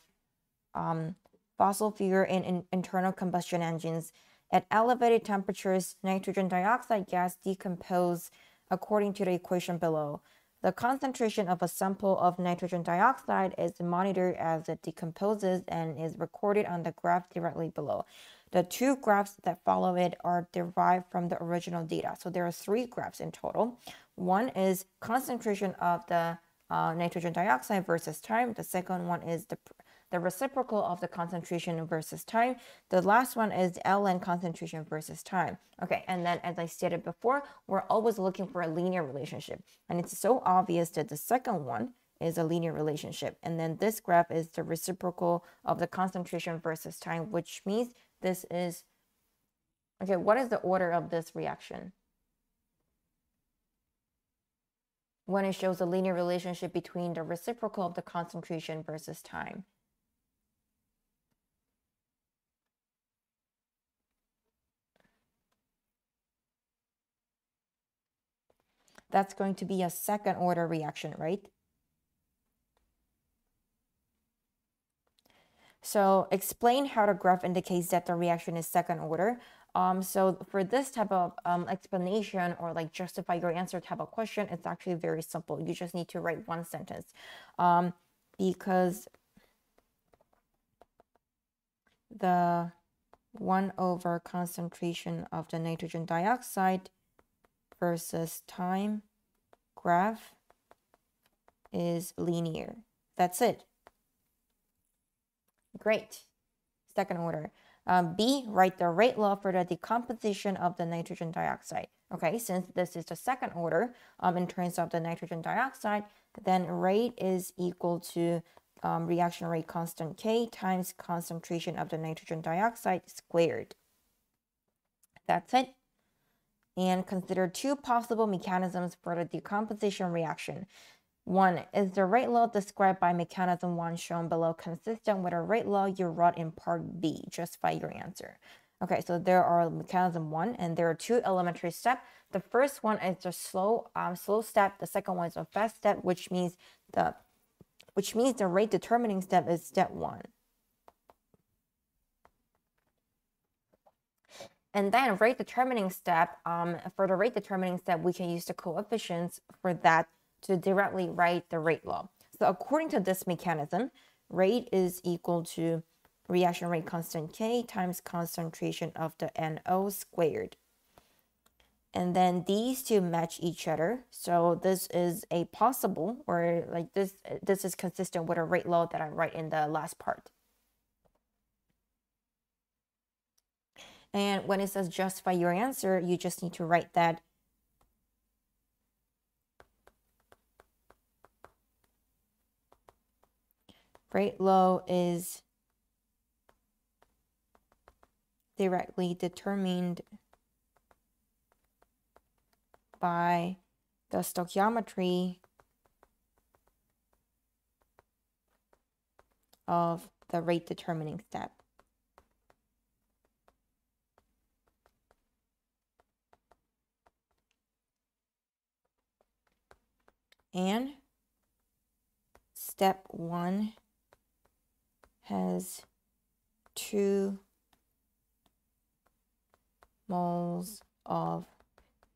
um, fossil fuel in, in internal combustion engines. At elevated temperatures, nitrogen dioxide gas decomposes according to the equation below. The concentration of a sample of nitrogen dioxide is monitored as it decomposes and is recorded on the graph directly below. The two graphs that follow it are derived from the original data. So there are three graphs in total. One is concentration of the uh, nitrogen dioxide versus time. The second one is the the reciprocal of the concentration versus time. The last one is ln concentration versus time. Okay, and then as I stated before, we're always looking for a linear relationship. And it's so obvious that the second one is a linear relationship. And then this graph is the reciprocal of the concentration versus time, which means this is, okay, what is the order of this reaction? When it shows a linear relationship between the reciprocal of the concentration versus time. That's going to be a second order reaction, right? So explain how the graph indicates that the reaction is second order. Um, so for this type of um, explanation or like justify your answer type of question, it's actually very simple. You just need to write one sentence um, because the 1 over concentration of the nitrogen dioxide versus time graph is linear. That's it. Great. Second order. Um, B, write the rate law for the decomposition of the nitrogen dioxide. Okay, since this is the second order um, in terms of the nitrogen dioxide, then rate is equal to um, reaction rate constant K times concentration of the nitrogen dioxide squared. That's it. And consider two possible mechanisms for the decomposition reaction. One, is the rate law described by mechanism 1 shown below consistent with a rate law you wrote in part B? Justify your answer. Okay, so there are mechanism 1 and there are two elementary steps. The first one is the slow um, slow step. The second one is a fast step, which means the which means the rate determining step is step 1. And then rate determining step, um, for the rate determining step, we can use the coefficients for that to directly write the rate law. So according to this mechanism, rate is equal to reaction rate constant K times concentration of the NO squared. And then these two match each other. So this is a possible, or like this, this is consistent with a rate law that I write in the last part. And when it says justify your answer, you just need to write that rate law is directly determined by the stoichiometry of the rate determining step. And step one has two moles of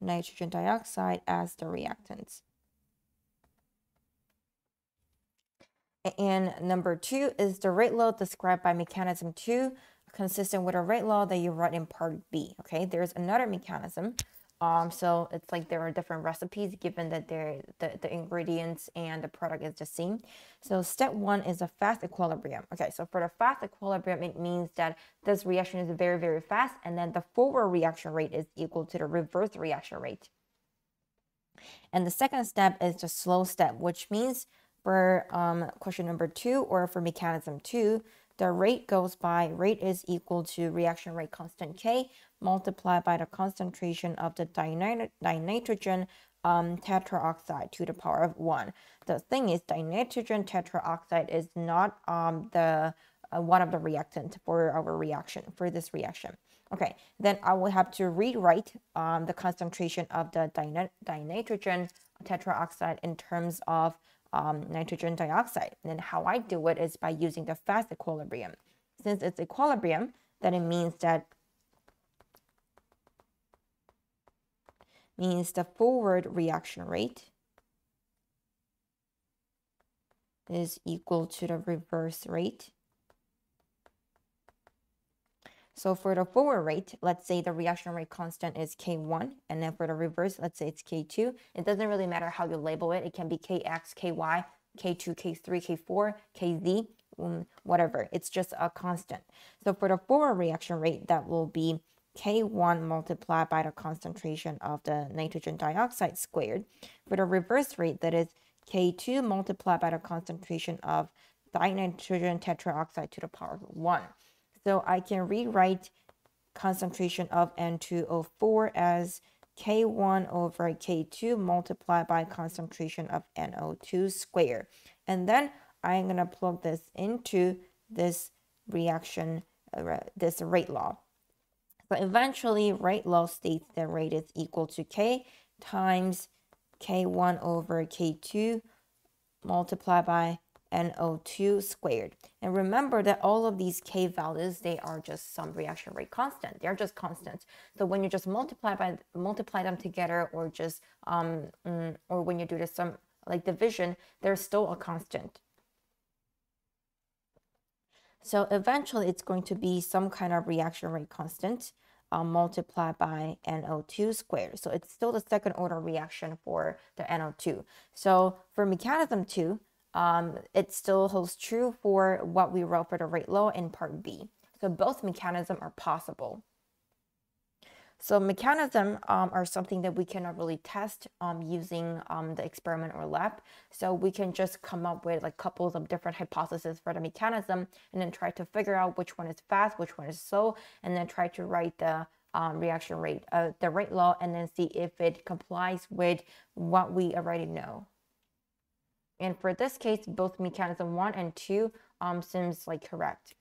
nitrogen dioxide as the reactants. And number two is the rate law described by mechanism two, consistent with a rate law that you wrote in part B. Okay, there's another mechanism um, so it's like there are different recipes given that they're, the, the ingredients and the product is the same. So step one is a fast equilibrium. Okay, so for the fast equilibrium, it means that this reaction is very, very fast and then the forward reaction rate is equal to the reverse reaction rate. And the second step is the slow step, which means for um, question number two or for mechanism two, the rate goes by rate is equal to reaction rate constant K multiplied by the concentration of the dinitrogen um, tetroxide to the power of 1. The thing is, dinitrogen tetroxide is not um, the uh, one of the reactant for our reaction, for this reaction. Okay, then I will have to rewrite um, the concentration of the dinitrogen tetroxide in terms of um, nitrogen dioxide. And how I do it is by using the fast equilibrium. Since it's equilibrium, then it means that means the forward reaction rate is equal to the reverse rate. So for the forward rate, let's say the reaction rate constant is K1, and then for the reverse, let's say it's K2. It doesn't really matter how you label it. It can be Kx, Ky, K2, K3, K4, Kz, whatever. It's just a constant. So for the forward reaction rate, that will be K1 multiplied by the concentration of the nitrogen dioxide squared. For the reverse rate, that is K2 multiplied by the concentration of dinitrogen tetroxide to the power of 1. So I can rewrite concentration of N2O4 as K1 over K2 multiplied by concentration of NO2 squared. And then I'm going to plug this into this reaction, uh, this rate law. But eventually, rate law states that rate is equal to K times K1 over K2 multiplied by NO2 squared. And remember that all of these K values, they are just some reaction rate constant. They're just constants. So when you just multiply by multiply them together or just um mm, or when you do the sum like division, there's still a constant. So eventually it's going to be some kind of reaction rate constant. um, multiplied by NO2 squared. So it's still the second order reaction for the NO2. So for mechanism 2, um, it still holds true for what we wrote for the rate law in part B. So both mechanisms are possible. So mechanism um, are something that we cannot really test um, using um, the experiment or lab. So we can just come up with like couples of different hypotheses for the mechanism and then try to figure out which one is fast, which one is slow, and then try to write the um, reaction rate, uh, the rate law, and then see if it complies with what we already know. And for this case, both mechanism one and two um, seems like correct.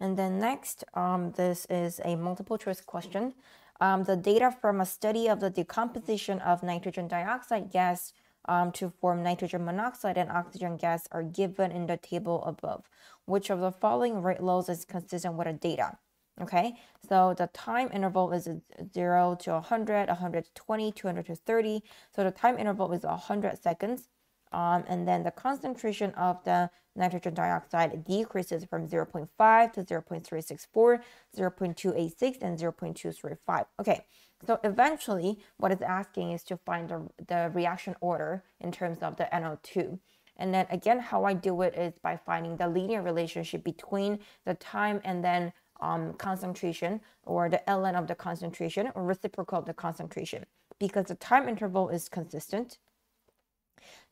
And then next, um, this is a multiple choice question. Um, the data from a study of the decomposition of nitrogen dioxide gas um, to form nitrogen monoxide and oxygen gas are given in the table above. Which of the following rate laws is consistent with the data? Okay, so the time interval is 0 to 100, 120, 200 to 30. So the time interval is 100 seconds. Um, and then the concentration of the nitrogen dioxide decreases from 0.5 to 0.364, 0.286, and 0.235. Okay, so eventually what it's asking is to find the, the reaction order in terms of the NO2. And then again, how I do it is by finding the linear relationship between the time and then um, concentration or the ln of the concentration or reciprocal of the concentration because the time interval is consistent.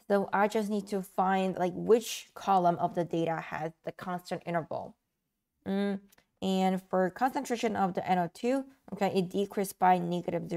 So I just need to find like which column of the data has the constant interval. Mm, and for concentration of the NO2, okay, it decreased by negative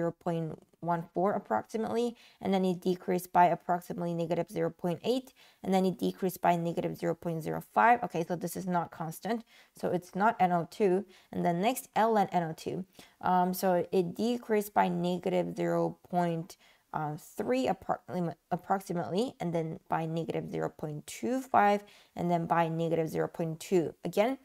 0.14 approximately, and then it decreased by approximately negative 0.8, and then it decreased by negative 0.05. Okay, so this is not constant, so it's not NO2. And then next, ln NO2. Um, so it decreased by negative 0.3 uh, approximately, and then by negative 0.25, and then by negative 0.2. Again,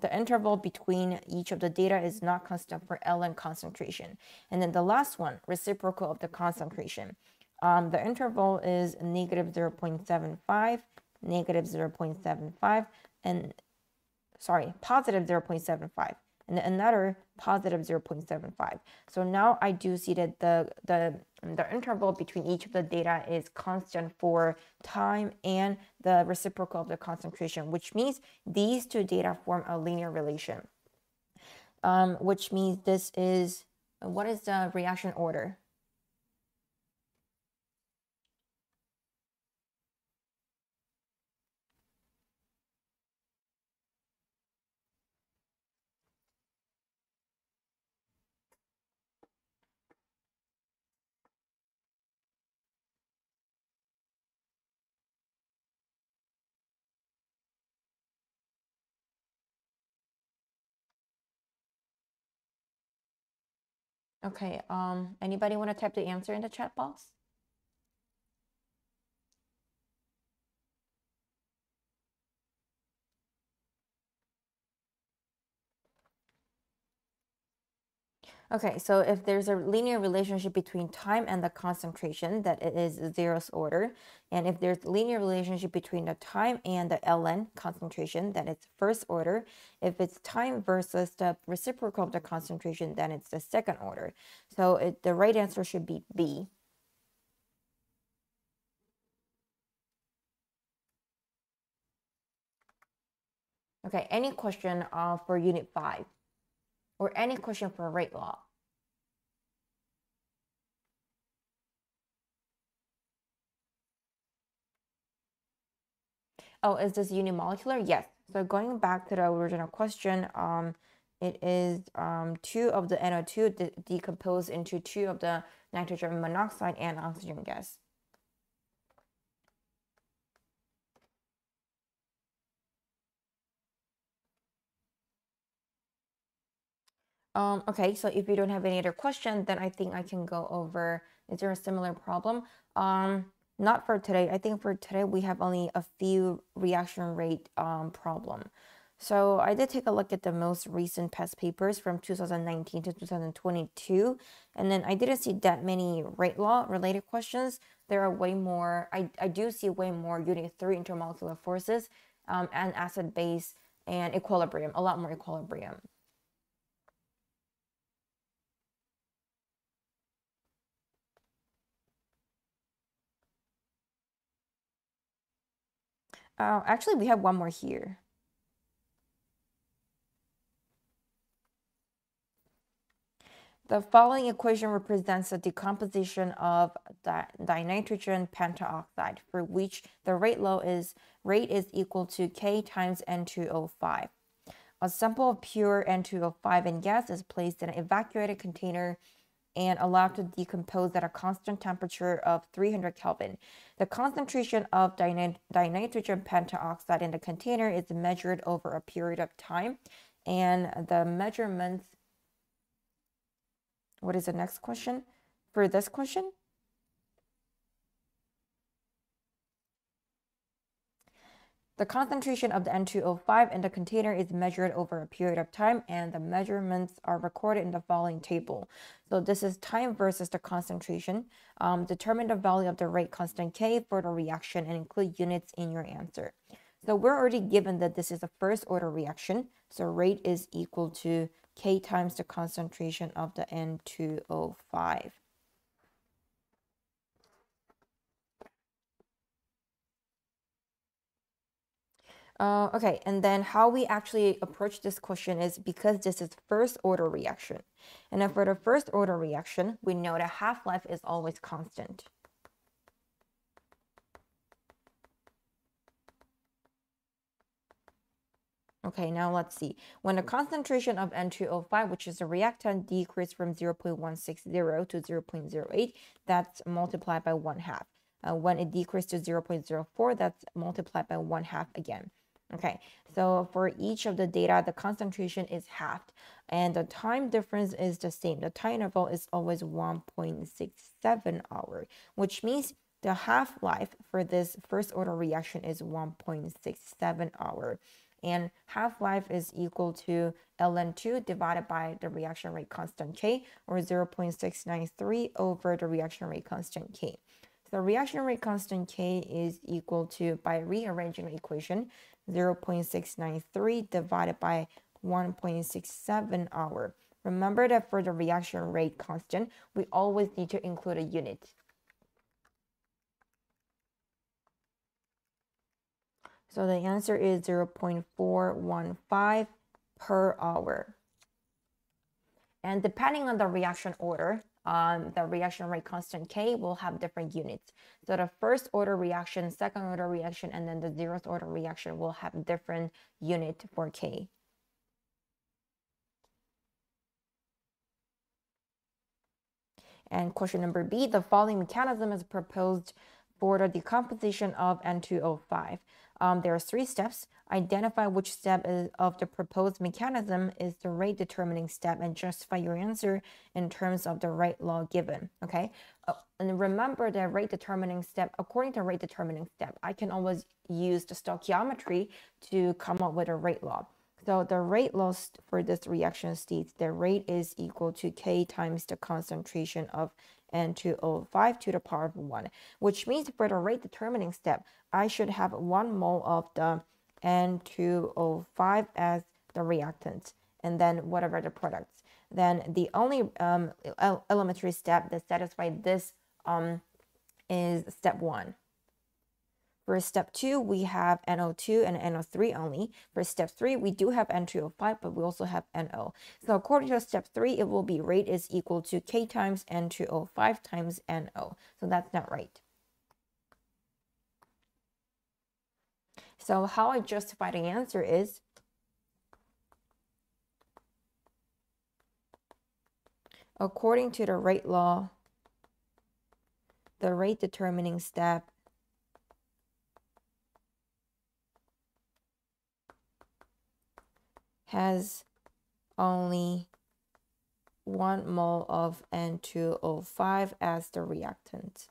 the interval between each of the data is not constant for ln concentration. And then the last one, reciprocal of the concentration. Um, the interval is negative 0.75, negative 0.75, and sorry, positive 0.75 and another positive 0.75. So now I do see that the, the, the interval between each of the data is constant for time and the reciprocal of the concentration, which means these two data form a linear relation, um, which means this is, what is the reaction order? Okay, um, anybody want to type the answer in the chat box? Okay, so if there's a linear relationship between time and the concentration, that it is zeroth order. And if there's linear relationship between the time and the ln concentration, then it's first order. If it's time versus the reciprocal of the concentration, then it's the second order. So it, the right answer should be B. Okay, any question uh, for unit 5? Or any question for rate law. Oh, is this unimolecular? Yes. So going back to the original question, um, it is um, two of the NO2 de decomposed into two of the nitrogen monoxide and oxygen gas. Um, okay, so if you don't have any other question, then I think I can go over, is there a similar problem? Um, not for today. I think for today, we have only a few reaction rate um, problem. So I did take a look at the most recent past papers from 2019 to 2022, and then I didn't see that many rate law related questions. There are way more, I, I do see way more Unit 3 intermolecular forces um, and acid base and equilibrium, a lot more equilibrium. Uh, actually, we have one more here. The following equation represents the decomposition of di dinitrogen pentaoxide for which the rate law is rate is equal to K times N2O5. A sample of pure N2O5 in gas is placed in an evacuated container and allowed to decompose at a constant temperature of 300 Kelvin. The concentration of dinitrogen pentaoxide in the container is measured over a period of time, and the measurements. What is the next question? For this question, The concentration of the N2O5 in the container is measured over a period of time and the measurements are recorded in the following table. So this is time versus the concentration. Um, determine the value of the rate constant K for the reaction and include units in your answer. So we're already given that this is a first order reaction. So rate is equal to K times the concentration of the N2O5. Uh, okay, and then how we actually approach this question is because this is first order reaction. And then for the first order reaction, we know that half-life is always constant. Okay, now let's see. When the concentration of N2O5, which is a reactant, decreases from 0.160 to 0.08, that's multiplied by 1 half. Uh, when it decreases to 0.04, that's multiplied by 1 half again. Okay, so for each of the data, the concentration is halved and the time difference is the same. The time interval is always 1.67 hour, which means the half-life for this first order reaction is 1.67 hour. And half-life is equal to ln2 divided by the reaction rate constant K or 0.693 over the reaction rate constant K. So the reaction rate constant K is equal to, by rearranging the equation, 0.693 divided by 1.67 hour. Remember that for the reaction rate constant, we always need to include a unit. So the answer is 0.415 per hour. And depending on the reaction order, um, the reaction rate constant K will have different units. So the first order reaction, second order reaction, and then the zeroth order reaction will have different unit for K. And question number B, the following mechanism is proposed for the decomposition of N2O5. Um, there are three steps. Identify which step of the proposed mechanism is the rate determining step and justify your answer in terms of the rate law given. Okay. Uh, and remember the rate determining step, according to rate determining step, I can always use the stoichiometry to come up with a rate law. So the rate law for this reaction states the rate is equal to K times the concentration of N2O5 to the power of 1, which means for the rate determining step, I should have 1 mole of the N2O5 as the reactant, and then whatever the products. Then the only um, elementary step that satisfies this um, is step 1. For step two, we have NO2 and NO3 only. For step three, we do have N2O5, but we also have NO. So according to step three, it will be rate is equal to K times N2O5 times NO. So that's not right. So how I justify the answer is according to the rate law, the rate determining step has only one mole of N2O5 as the reactant.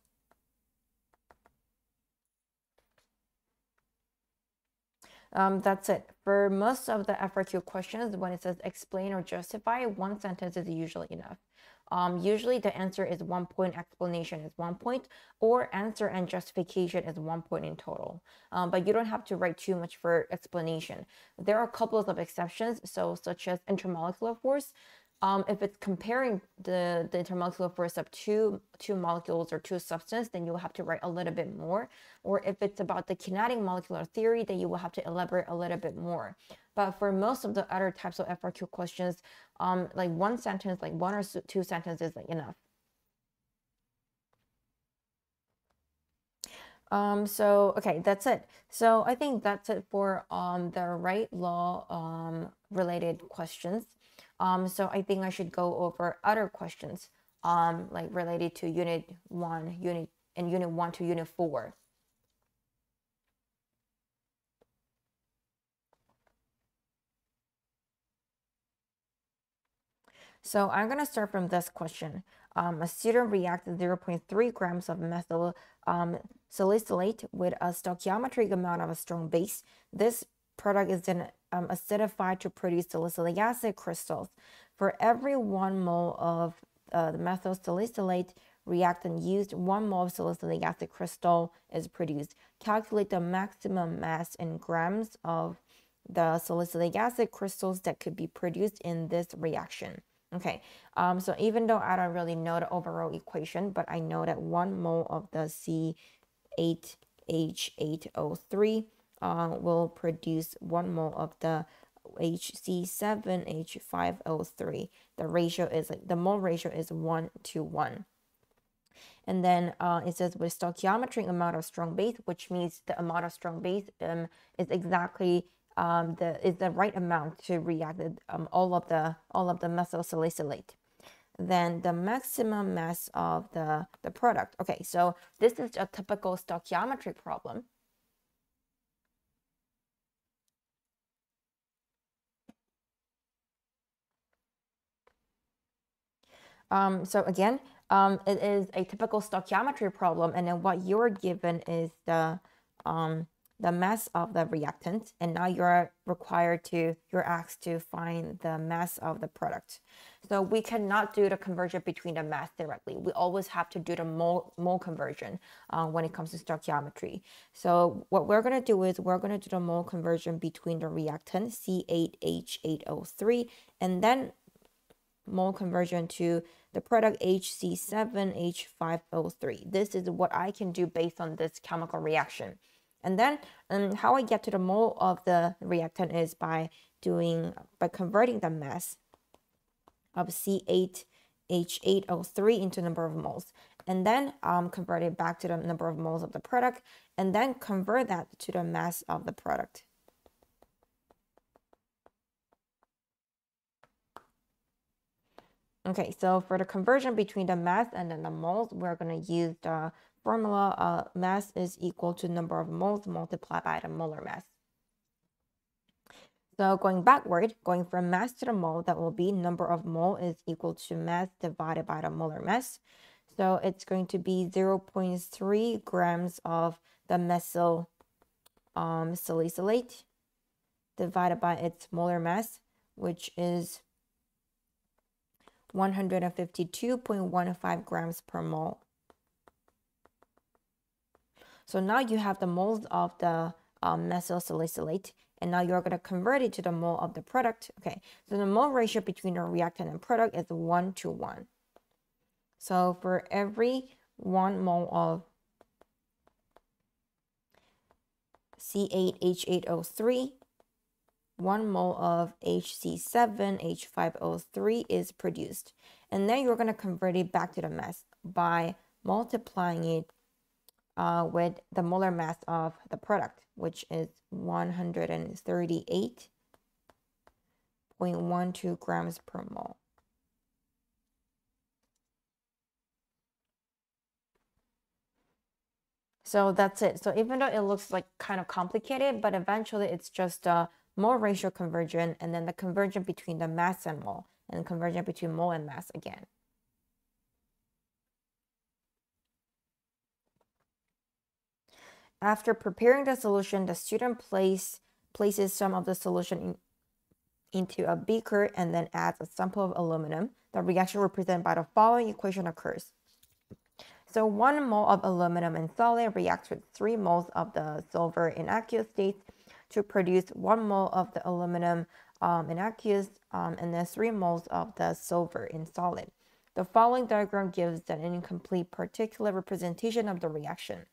Um, that's it. For most of the FRQ questions, when it says explain or justify, one sentence is usually enough. Um, usually the answer is one point, explanation is one point, or answer and justification is one point in total. Um, but you don't have to write too much for explanation. There are a couple of exceptions, so such as intermolecular force. Um, if it's comparing the, the intermolecular force of two, two molecules or two substances, then you'll have to write a little bit more. Or if it's about the kinetic molecular theory, then you will have to elaborate a little bit more. But for most of the other types of FRQ questions, um, like one sentence, like one or two sentences is like enough. Um, so, okay, that's it. So I think that's it for um, the rate law um, related questions. Um, so I think I should go over other questions um, like related to unit one, unit and unit one to unit four. So I'm going to start from this question. Um, a student reacted 0.3 grams of methyl um, salicylate with a stoichiometric amount of a strong base. This product is then um, acidified to produce salicylic acid crystals. For every one mole of uh, the methyl salicylate reactant used, one mole of salicylic acid crystal is produced. Calculate the maximum mass in grams of the salicylic acid crystals that could be produced in this reaction. Okay, um, so even though I don't really know the overall equation, but I know that one mole of the C8H8O3 uh, will produce one mole of the HC7H5O3. The ratio is like the mole ratio is one to one. And then uh, it says with stoichiometry amount of strong base, which means the amount of strong base um, is exactly um, the is the right amount to react um, all of the all of the methyl salicylate then the maximum mass of the, the product. Okay, so this is a typical stoichiometry problem. Um, so again, um, it is a typical stoichiometry problem, and then what you're given is the um, the mass of the reactant and now you're required to you're asked to find the mass of the product. So we cannot do the conversion between the mass directly. We always have to do the mole, mole conversion uh, when it comes to stoichiometry. So what we're going to do is we're going to do the mole conversion between the reactant c8h8o3 and then mole conversion to the product hc7h5o3 this is what i can do based on this chemical reaction and then um, how I get to the mole of the reactant is by doing, by converting the mass of C8H8O3 into number of moles. And then um, convert it back to the number of moles of the product. And then convert that to the mass of the product. Okay, so for the conversion between the mass and then the moles, we're going to use the formula, uh, mass is equal to number of moles multiplied by the molar mass. So going backward, going from mass to the mole, that will be number of mole is equal to mass divided by the molar mass. So it's going to be 0.3 grams of the methyl um, salicylate divided by its molar mass, which is 152.15 grams per mole. So now you have the moles of the um, methyl salicylate, and now you're going to convert it to the mole of the product. Okay, so the mole ratio between the reactant and product is 1 to 1. So for every 1 mole of C8H8O3, 1 mole of HC7H5O3 is produced. And then you're going to convert it back to the mass by multiplying it uh, with the molar mass of the product, which is 138.12 grams per mole. So that's it. So even though it looks like kind of complicated, but eventually it's just a mole ratio conversion and then the conversion between the mass and mole and conversion between mole and mass again. After preparing the solution, the student place, places some of the solution in, into a beaker and then adds a sample of aluminum. the reaction represented by the following equation occurs. So one mole of aluminum in solid reacts with three moles of the silver in aqueous state to produce one mole of the aluminum um, in aqueous um, and then three moles of the silver in solid. The following diagram gives an incomplete particular representation of the reaction.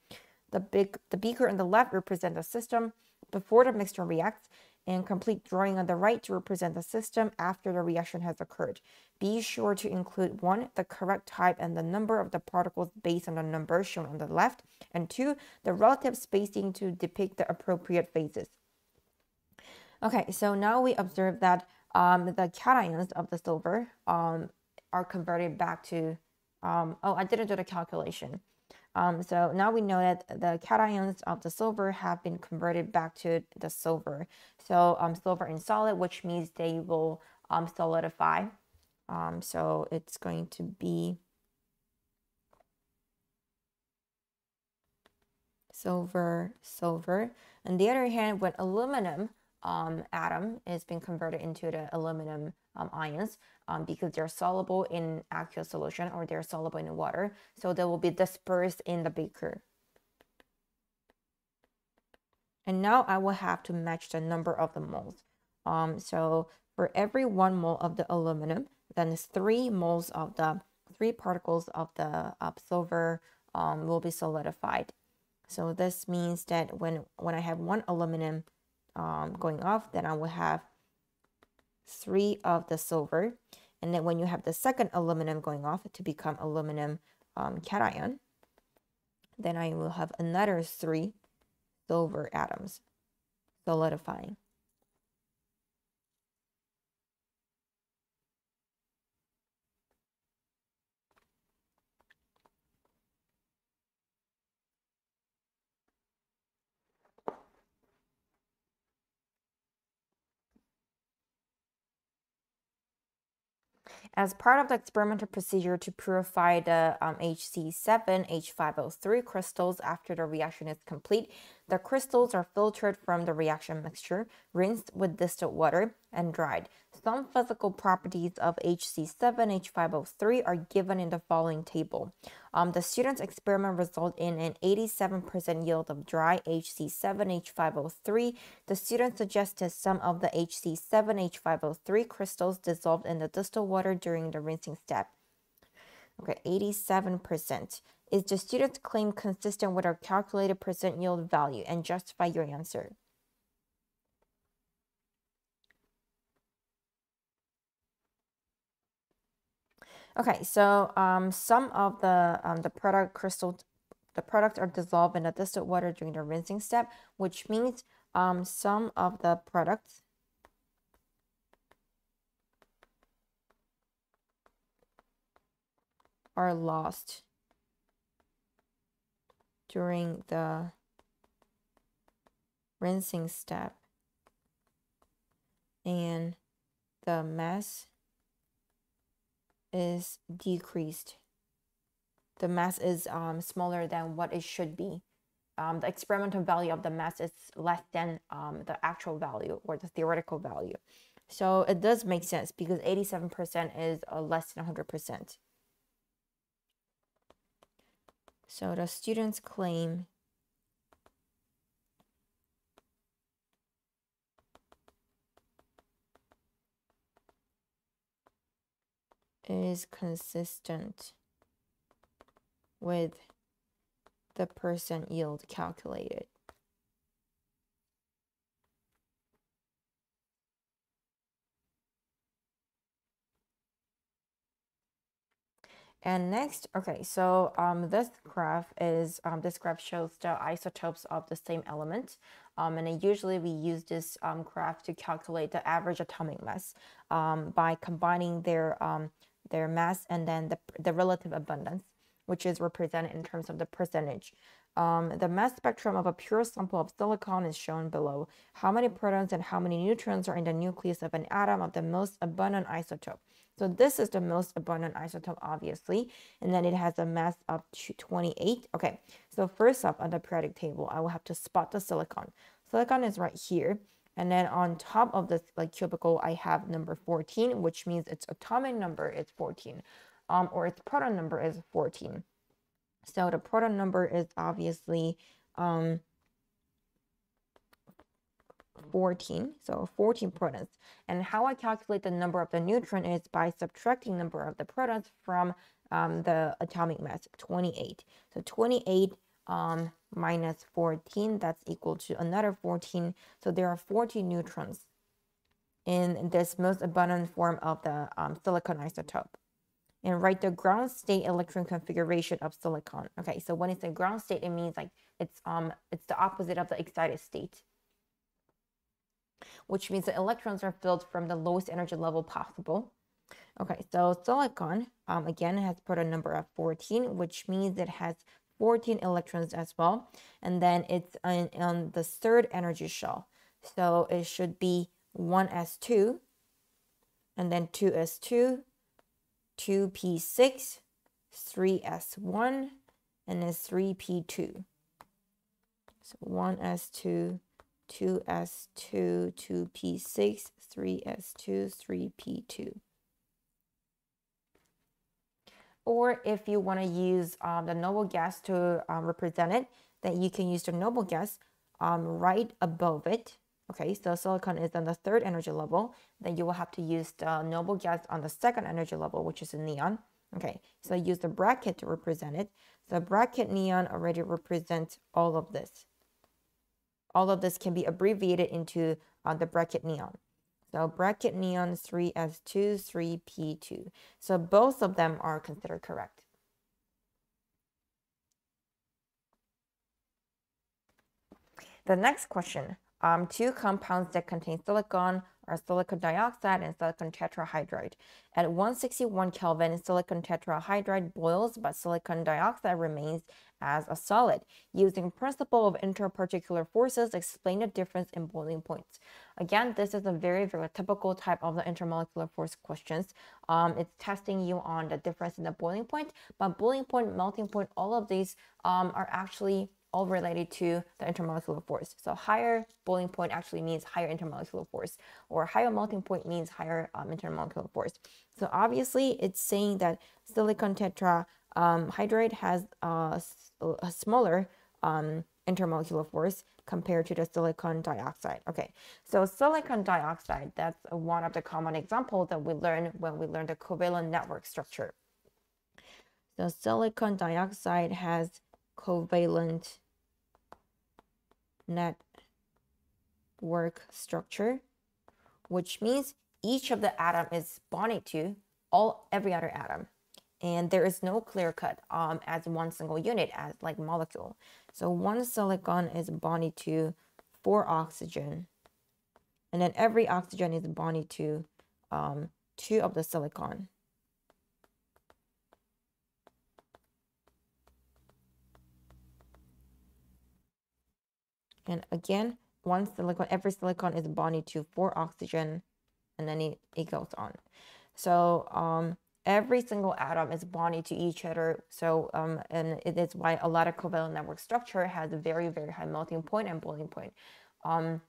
The, big, the beaker on the left represents the system before the mixture reacts, and complete drawing on the right to represent the system after the reaction has occurred. Be sure to include 1. the correct type and the number of the particles based on the number shown on the left, and 2. the relative spacing to depict the appropriate phases. Okay, so now we observe that um, the cations of the silver um, are converted back to, um, oh, I didn't do the calculation. Um, so now we know that the cations of the silver have been converted back to the silver. So um, silver in solid, which means they will um, solidify. Um, so it's going to be silver, silver. On the other hand, when aluminum um, atom is being converted into the aluminum um, ions um, because they're soluble in aqueous solution or they're soluble in water. So they will be dispersed in the beaker. And now I will have to match the number of the moles. Um, so for every one mole of the aluminum, then it's three moles of the three particles of the uh, silver um, will be solidified. So this means that when when I have one aluminum um, going off, then I will have three of the silver. And then when you have the second aluminum going off to become aluminum um, cation, then I will have another three silver atoms solidifying. As part of the experimental procedure to purify the um, HC7H5O3 crystals after the reaction is complete, the crystals are filtered from the reaction mixture, rinsed with distilled water, and dried. Some physical properties of HC7H5O3 are given in the following table. Um, the student's experiment resulted in an 87% yield of dry HC7H5O3. The student suggested some of the HC7H5O3 crystals dissolved in the distilled water during the rinsing step. Okay, 87%. Is the student's claim consistent with our calculated percent yield value and justify your answer? Okay, so um, some of the um, the product crystal, the products are dissolved in the distilled water during the rinsing step, which means um, some of the products are lost during the rinsing step. And the mass is decreased. The mass is um, smaller than what it should be. Um, the experimental value of the mass is less than um, the actual value or the theoretical value. So it does make sense because 87% is uh, less than 100%. So the students claim is consistent with the percent yield calculated. And next, okay, so um, this graph is, um, this graph shows the isotopes of the same element. Um, and usually we use this um, graph to calculate the average atomic mass um, by combining their um, their mass and then the, the relative abundance, which is represented in terms of the percentage. Um, the mass spectrum of a pure sample of silicon is shown below. How many protons and how many neutrons are in the nucleus of an atom of the most abundant isotope? So this is the most abundant isotope, obviously, and then it has a mass of 28. Okay, so first up on the periodic table, I will have to spot the silicon. Silicon is right here. And then on top of this like cubicle, I have number 14, which means its atomic number is 14, um, or its proton number is 14. So the proton number is obviously um, 14, so 14 protons. And how I calculate the number of the neutron is by subtracting number of the protons from um, the atomic mass, 28. So 28 um, minus 14, that's equal to another 14. So there are 14 neutrons in this most abundant form of the um, silicon isotope. And write the ground state electron configuration of silicon. Okay, so when it's a ground state, it means like it's um it's the opposite of the excited state which means the electrons are filled from the lowest energy level possible. Okay, so silicon, um, again, has proton number of 14, which means it has 14 electrons as well. And then it's on, on the third energy shell. So it should be 1s2, and then 2s2, 2p6, 3s1, and then 3p2. So 1s2, 2s2, 2p6, 3s2, 3p2. Or if you want to use um, the noble gas to um, represent it, then you can use the noble gas um, right above it. Okay, so silicon is on the third energy level. Then you will have to use the noble gas on the second energy level, which is neon. Okay, so use the bracket to represent it. The bracket neon already represents all of this all of this can be abbreviated into uh, the bracket neon. So bracket neon 3s2, 3p2. So both of them are considered correct. The next question, um, two compounds that contain silicon are silicon dioxide and silicon tetrahydride. At 161 Kelvin, silicon tetrahydride boils, but silicon dioxide remains as a solid. Using principle of interparticular forces, explain the difference in boiling points. Again, this is a very, very typical type of the intermolecular force questions. Um, it's testing you on the difference in the boiling point, but boiling point, melting point, all of these um, are actually all related to the intermolecular force. So higher boiling point actually means higher intermolecular force, or higher melting point means higher um, intermolecular force. So obviously, it's saying that silicon tetrahydride um, has uh, a smaller um, intermolecular force compared to the silicon dioxide. Okay, so silicon dioxide, that's one of the common examples that we learn when we learn the covalent network structure. So silicon dioxide has covalent network structure, which means each of the atom is bonded to all every other atom and there is no clear cut um, as one single unit as like molecule. So one silicon is bonded to four oxygen, and then every oxygen is bonded to um, two of the silicon. And again, one silicon, every silicon is bonded to four oxygen, and then it, it goes on. So um, every single atom is bonded to each other. So, um, and it is why a lot of covalent network structure has a very, very high melting point and boiling point. Um,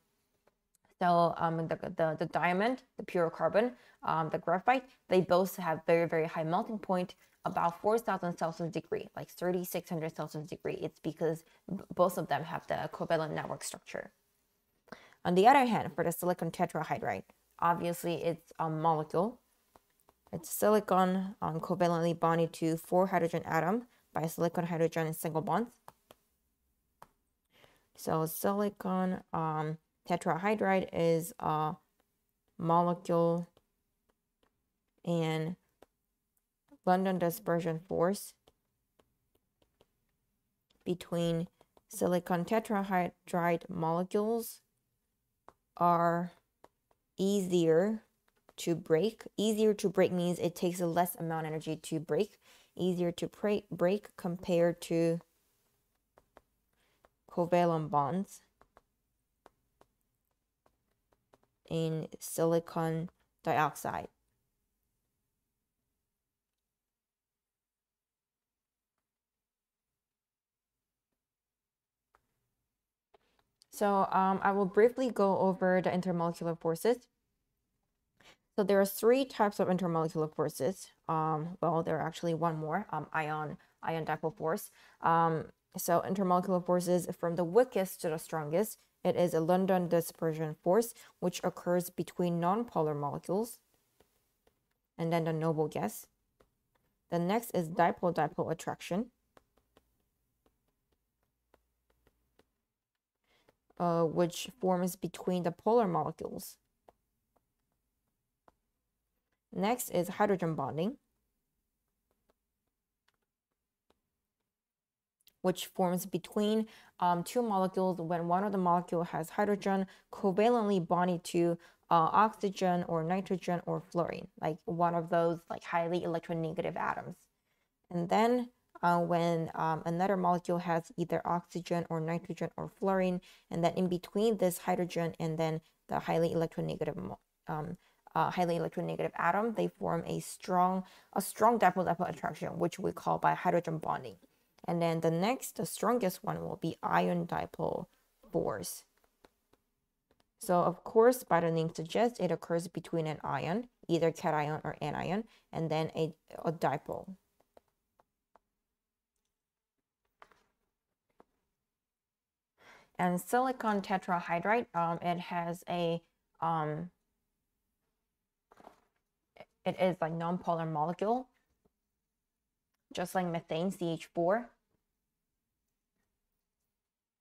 so um, the, the, the diamond, the pure carbon, um, the graphite, they both have very, very high melting point, about 4,000 Celsius degree, like 3,600 Celsius degree. It's because both of them have the covalent network structure. On the other hand, for the silicon tetrahydride, obviously it's a molecule it's silicon um, covalently bonded to four hydrogen atom by silicon hydrogen in single bonds. So silicon um, tetrahydride is a molecule and London dispersion force between silicon tetrahydride molecules are easier to break. Easier to break means it takes a less amount of energy to break. Easier to break compared to covalent bonds in silicon dioxide. So um, I will briefly go over the intermolecular forces. So there are three types of intermolecular forces. Um, well, there are actually one more, um, ion ion dipole force. Um, so intermolecular forces from the weakest to the strongest. It is a London dispersion force, which occurs between nonpolar molecules. And then the noble gas. The next is dipole-dipole attraction. Uh, which forms between the polar molecules. Next is hydrogen bonding. Which forms between um, two molecules when one of the molecule has hydrogen covalently bonded to uh, oxygen or nitrogen or fluorine, like one of those like highly electronegative atoms. And then uh, when um, another molecule has either oxygen or nitrogen or fluorine, and then in between this hydrogen and then the highly electronegative um, uh, highly electronegative atom, they form a strong a strong dipole-dipole attraction, which we call by hydrogen bonding. And then the next, the strongest one will be ion dipole force. So of course, by the name suggests, it occurs between an ion, either cation or anion, and then a, a dipole. And silicon tetrahydride, um, it has a, um, it is like non-polar molecule just like methane CH4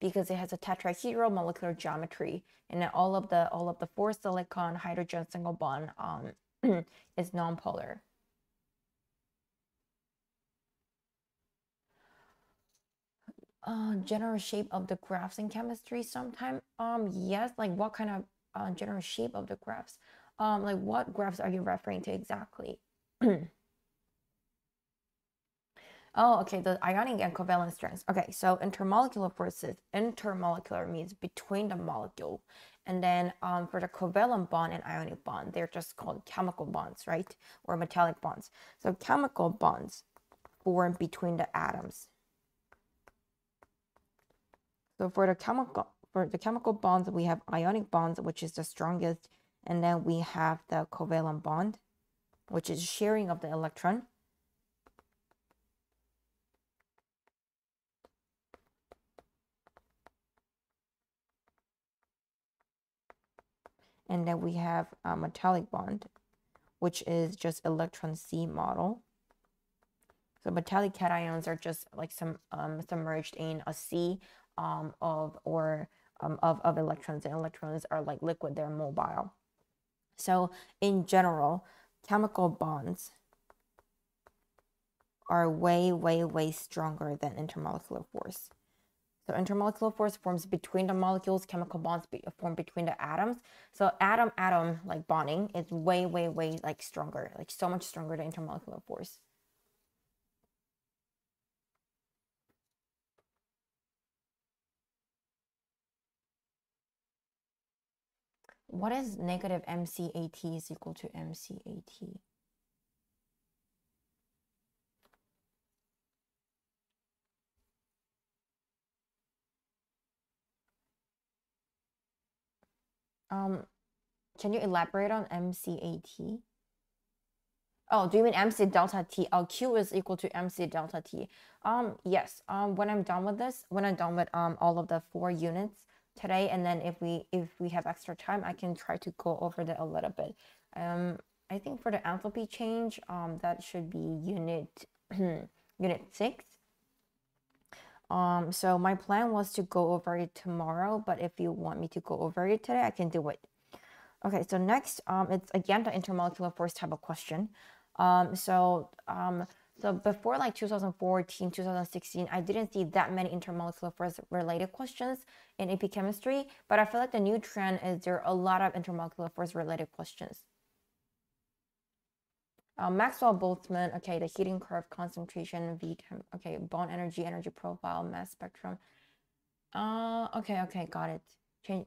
because it has a tetrahedral molecular geometry and all of the all of the four silicon hydrogen single bond um, is nonpolar. Uh, general shape of the graphs in chemistry sometime um yes like what kind of uh, general shape of the graphs um like what graphs are you referring to exactly Oh, okay, the ionic and covalent strengths. Okay, so intermolecular forces, intermolecular means between the molecule. And then um, for the covalent bond and ionic bond, they're just called chemical bonds, right? Or metallic bonds. So chemical bonds form between the atoms. So for the chemical for the chemical bonds, we have ionic bonds, which is the strongest, and then we have the covalent bond, which is sharing of the electron. And then we have a metallic bond, which is just electron sea model. So metallic cations are just like some um, submerged in a sea um, of or um, of, of electrons. And electrons are like liquid, they're mobile. So in general, chemical bonds are way, way, way stronger than intermolecular force. So intermolecular force forms between the molecules, chemical bonds be, form between the atoms. So atom-atom like bonding is way, way, way like stronger, like so much stronger than intermolecular force. What is negative MCAT is equal to MCAT? Um, can you elaborate on MCAT? Oh, do you mean MC delta T? Oh, Q is equal to MC delta T. Um, yes. Um, when I'm done with this, when I'm done with um all of the four units today, and then if we if we have extra time, I can try to go over that a little bit. Um, I think for the enthalpy change, um, that should be unit unit six. Um, so my plan was to go over it tomorrow, but if you want me to go over it today, I can do it. Okay, so next, um, it's again the intermolecular force type of question. Um, so, um, so before like 2014, 2016, I didn't see that many intermolecular force related questions in AP chemistry, but I feel like the new trend is there are a lot of intermolecular force related questions. Uh, Maxwell Boltzmann, okay, the heating curve, concentration, V okay, bond energy, energy profile, mass spectrum. Uh, okay, okay, got it. Change.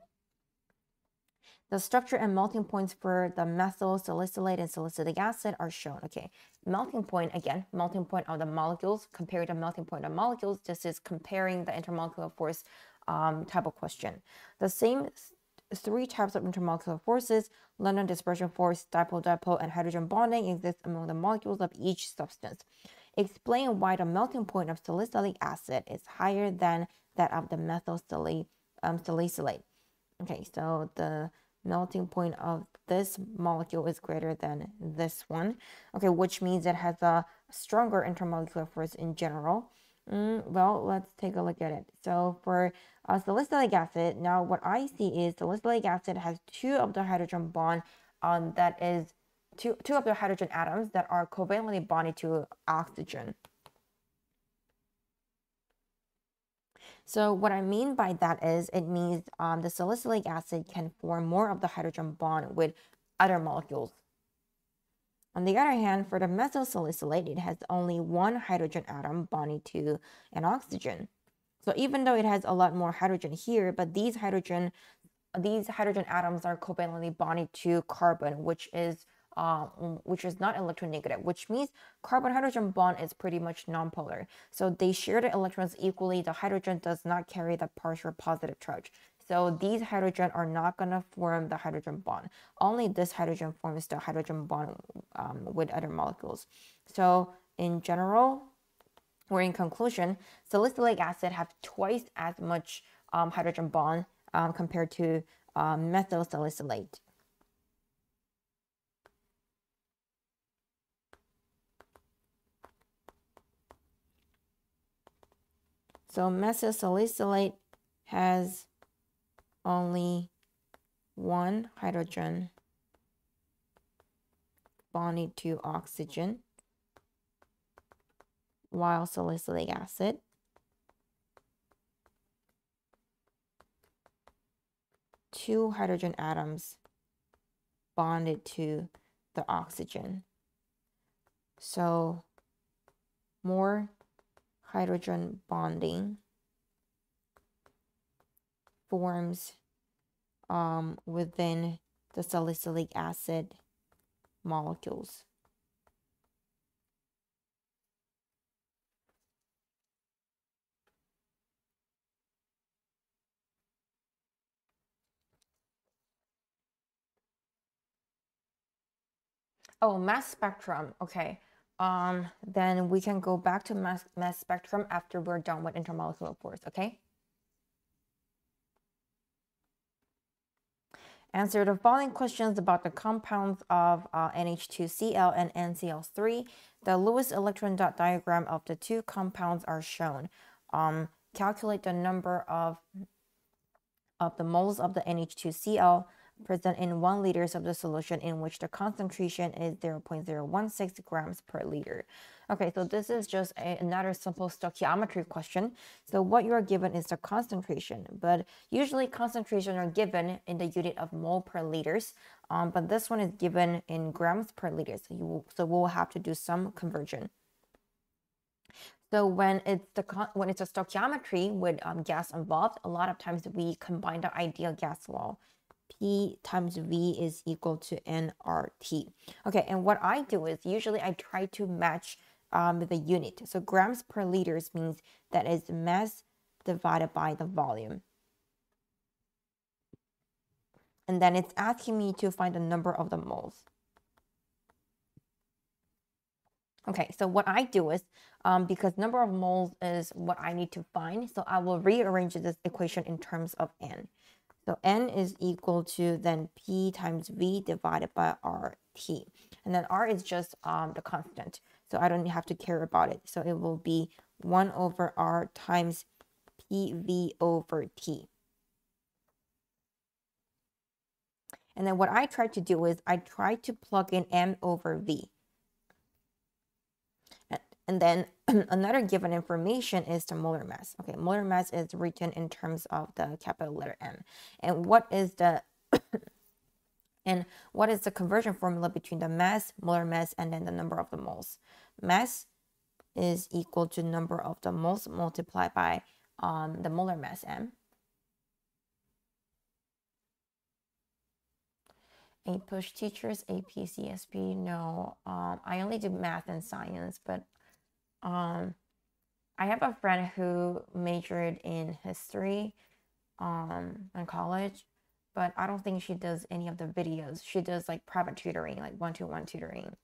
The structure and melting points for the methyl salicylate and salicylic acid are shown. Okay, melting point, again, melting point of the molecules compared to melting point of molecules. This is comparing the intermolecular force um, type of question. The same three types of intermolecular forces, London dispersion force, dipole-dipole, and hydrogen bonding exist among the molecules of each substance. Explain why the melting point of salicylic acid is higher than that of the methyl um, salicylate. Okay, so the melting point of this molecule is greater than this one. Okay, which means it has a stronger intermolecular force in general. Mm, well, let's take a look at it. So for uh, salicylic acid, now what I see is salicylic acid has two of the hydrogen bond um, that is two, two of the hydrogen atoms that are covalently bonded to oxygen. So what I mean by that is it means um, the salicylic acid can form more of the hydrogen bond with other molecules. On the other hand, for the methyl salicylate, it has only one hydrogen atom bonded to an oxygen. So even though it has a lot more hydrogen here, but these hydrogen these hydrogen atoms are covalently bonded to carbon, which is um, which is not electronegative, which means carbon hydrogen bond is pretty much nonpolar. So they share the electrons equally. The hydrogen does not carry the partial positive charge. So these hydrogen are not going to form the hydrogen bond. Only this hydrogen forms the hydrogen bond um, with other molecules. So in general, or in conclusion, salicylic acid have twice as much um, hydrogen bond um, compared to um, methyl salicylate. So methyl salicylate has only one hydrogen bonded to oxygen, while salicylic acid two hydrogen atoms bonded to the oxygen. So more hydrogen bonding forms um, within the salicylic acid molecules. Oh, mass spectrum. Okay. Um, then we can go back to mass, mass spectrum after we're done with intermolecular force, okay? Answer the following questions about the compounds of uh, NH2Cl and NCl3. The Lewis electron dot diagram of the two compounds are shown. Um, calculate the number of, of the moles of the NH2Cl present in 1 liters of the solution in which the concentration is 0.016 grams per liter. Okay, so this is just a, another simple stoichiometry question. So what you are given is the concentration, but usually concentration are given in the unit of mole per liters, um, but this one is given in grams per liter. So, you will, so we'll have to do some conversion. So when it's the when it's a stoichiometry with um, gas involved, a lot of times we combine the ideal gas law. P times V is equal to nRT. Okay, and what I do is usually I try to match um, the unit. So grams per liters means that is mass divided by the volume. And then it's asking me to find the number of the moles. Okay, so what I do is, um, because number of moles is what I need to find, so I will rearrange this equation in terms of n. So n is equal to then p times v divided by rt. And then r is just um, the constant. So I don't have to care about it. So it will be 1 over r times pv over t. And then what I try to do is I try to plug in m over v. And then another given information is the molar mass. Okay, molar mass is written in terms of the capital letter M. And what is the and what is the conversion formula between the mass, molar mass, and then the number of the moles? Mass is equal to number of the moles multiplied by um, the molar mass m. APUSH teachers, AP, CSP, no. Um, I only do math and science, but um, I have a friend who majored in history. um, in college, but I don't think she does any of the videos. She does like private tutoring, like one-to-one tutoring.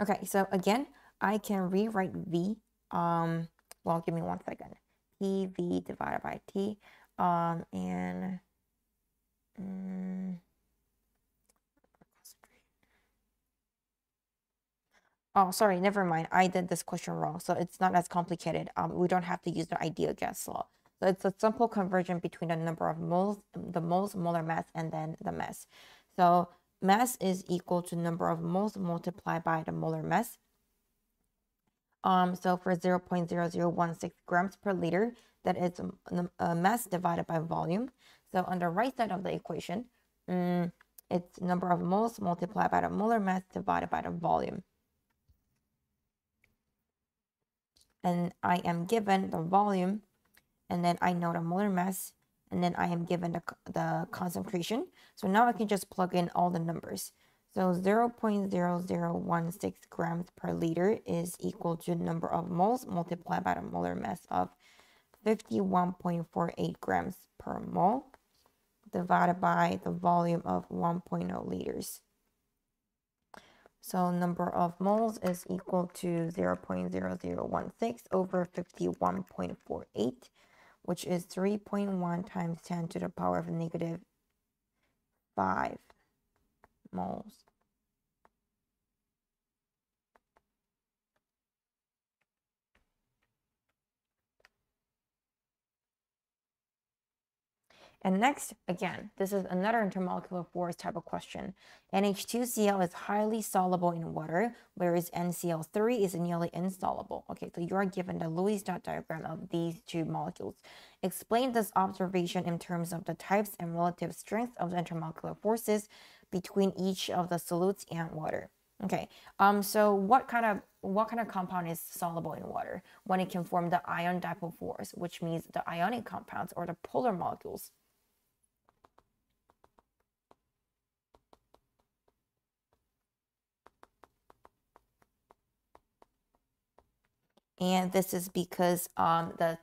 Okay, so again, I can rewrite V. Um, well, give me one second. PV divided by T. Um, and mm, Oh, sorry, never mind. I did this question wrong. So it's not as complicated. Um, we don't have to use the ideal gas law. So it's a simple conversion between the number of moles, the moles, molar mass, and then the mass. So mass is equal to number of moles multiplied by the molar mass. Um, so for 0 0.0016 grams per liter, that is a, a mass divided by volume. So on the right side of the equation, um, it's number of moles multiplied by the molar mass divided by the volume. and I am given the volume, and then I know the molar mass, and then I am given the, the concentration. So now I can just plug in all the numbers. So 0 0.0016 grams per liter is equal to number of moles multiplied by the molar mass of 51.48 grams per mole divided by the volume of 1.0 liters. So number of moles is equal to 0 0.0016 over 51.48, which is 3.1 times 10 to the power of negative 5 moles. And next, again, this is another intermolecular force type of question. NH2Cl is highly soluble in water, whereas NCl3 is nearly insoluble. Okay, so you are given the Lewis dot diagram of these two molecules. Explain this observation in terms of the types and relative strength of the intermolecular forces between each of the solutes and water. Okay, um, so what kind of what kind of compound is soluble in water when it can form the ion dipole force, which means the ionic compounds or the polar molecules? And this is because um, the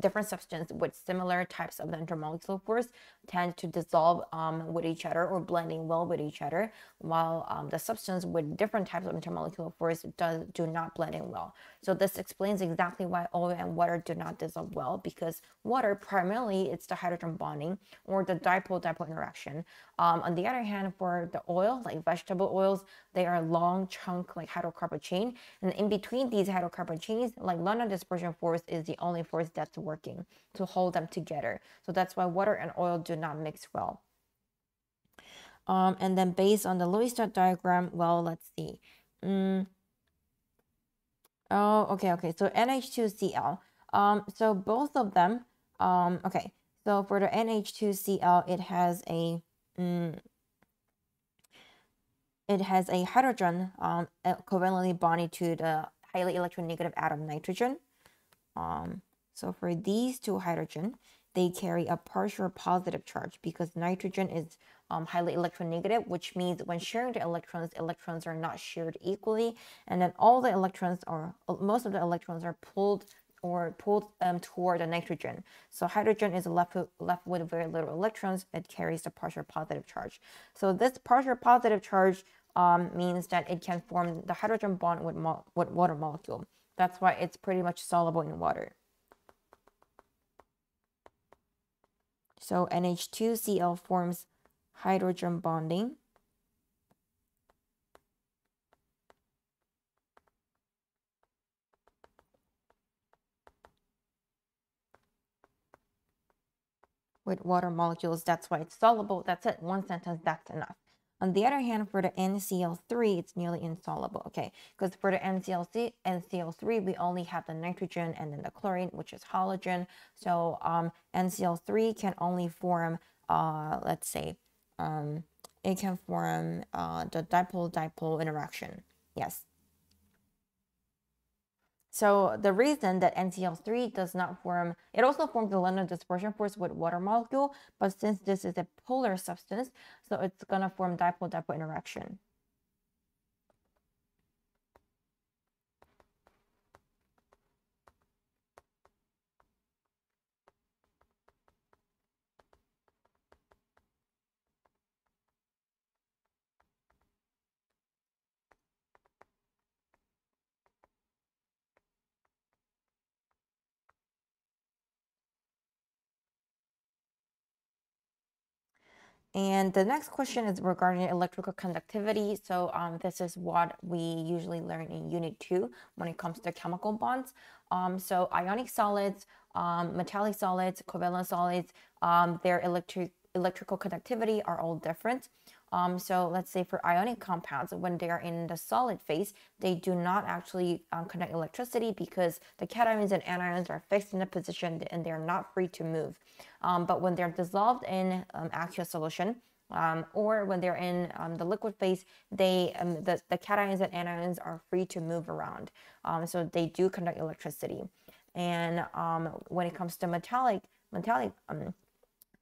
different substances with similar types of intermolecular force tend to dissolve um, with each other or blending well with each other, while um, the substance with different types of intermolecular force does do not blend in well. So this explains exactly why oil and water do not dissolve well because water primarily it's the hydrogen bonding or the dipole-dipole interaction. Um, on the other hand, for the oil, like vegetable oils, they are long chunk like hydrocarbon chain, and in between these hydrocarbon chains, like London dispersion force is the only force that's working to hold them together. So that's why water and oil do not mix well. Um, and then based on the Lewis dot diagram, well, let's see. Mm. Oh, okay, okay. So NH2Cl. Um, so both of them, um, okay. So for the NH2Cl, it has a, mm, it has a hydrogen um, covalently bonded to the highly electronegative atom nitrogen. Um, so for these two hydrogen, they carry a partial positive charge because nitrogen is um, highly electronegative, which means when sharing the electrons, electrons are not shared equally, and then all the electrons or most of the electrons are pulled or pulled um, toward the nitrogen. So hydrogen is left with, left with very little electrons. It carries the partial positive charge. So this partial positive charge um, means that it can form the hydrogen bond with, with water molecule. That's why it's pretty much soluble in water. So NH2Cl forms hydrogen bonding. with water molecules. That's why it's soluble. That's it. One sentence, that's enough. On the other hand, for the NCl3, it's nearly insoluble, okay? Because for the NCl3, NCl3, we only have the nitrogen and then the chlorine, which is halogen. So um, NCl3 can only form, uh, let's say, um, it can form uh, the dipole-dipole interaction. Yes, so the reason that NCl3 does not form, it also forms the London dispersion force with water molecule, but since this is a polar substance, so it's gonna form dipole-dipole interaction. And the next question is regarding electrical conductivity. So um, this is what we usually learn in Unit 2 when it comes to chemical bonds. Um, so ionic solids, um, metallic solids, covalent solids, um, their electric electrical conductivity are all different. Um, so let's say for ionic compounds, when they are in the solid phase, they do not actually um, conduct electricity because the cations and anions are fixed in a position and they're not free to move. Um, but when they're dissolved in um, aqueous solution, um, or when they're in um, the liquid phase, they the, the cations and anions are free to move around. so they do conduct electricity. And when it comes to metallic, metallic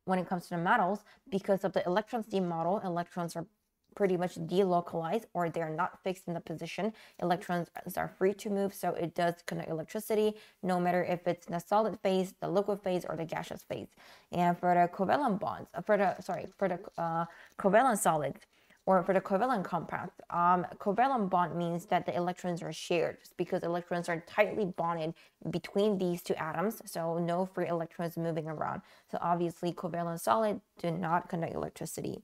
when it comes to the metals because of the electron sea model electrons are pretty much delocalized or they're not fixed in the position. Electrons are free to move so it does conduct electricity no matter if it's in the solid phase the liquid phase or the gaseous phase. And for the covalent bonds uh, for the sorry for the uh, covalent solids or for the covalent compound, um, covalent bond means that the electrons are shared because electrons are tightly bonded between these two atoms, so no free electrons moving around. So obviously covalent solid do not conduct electricity.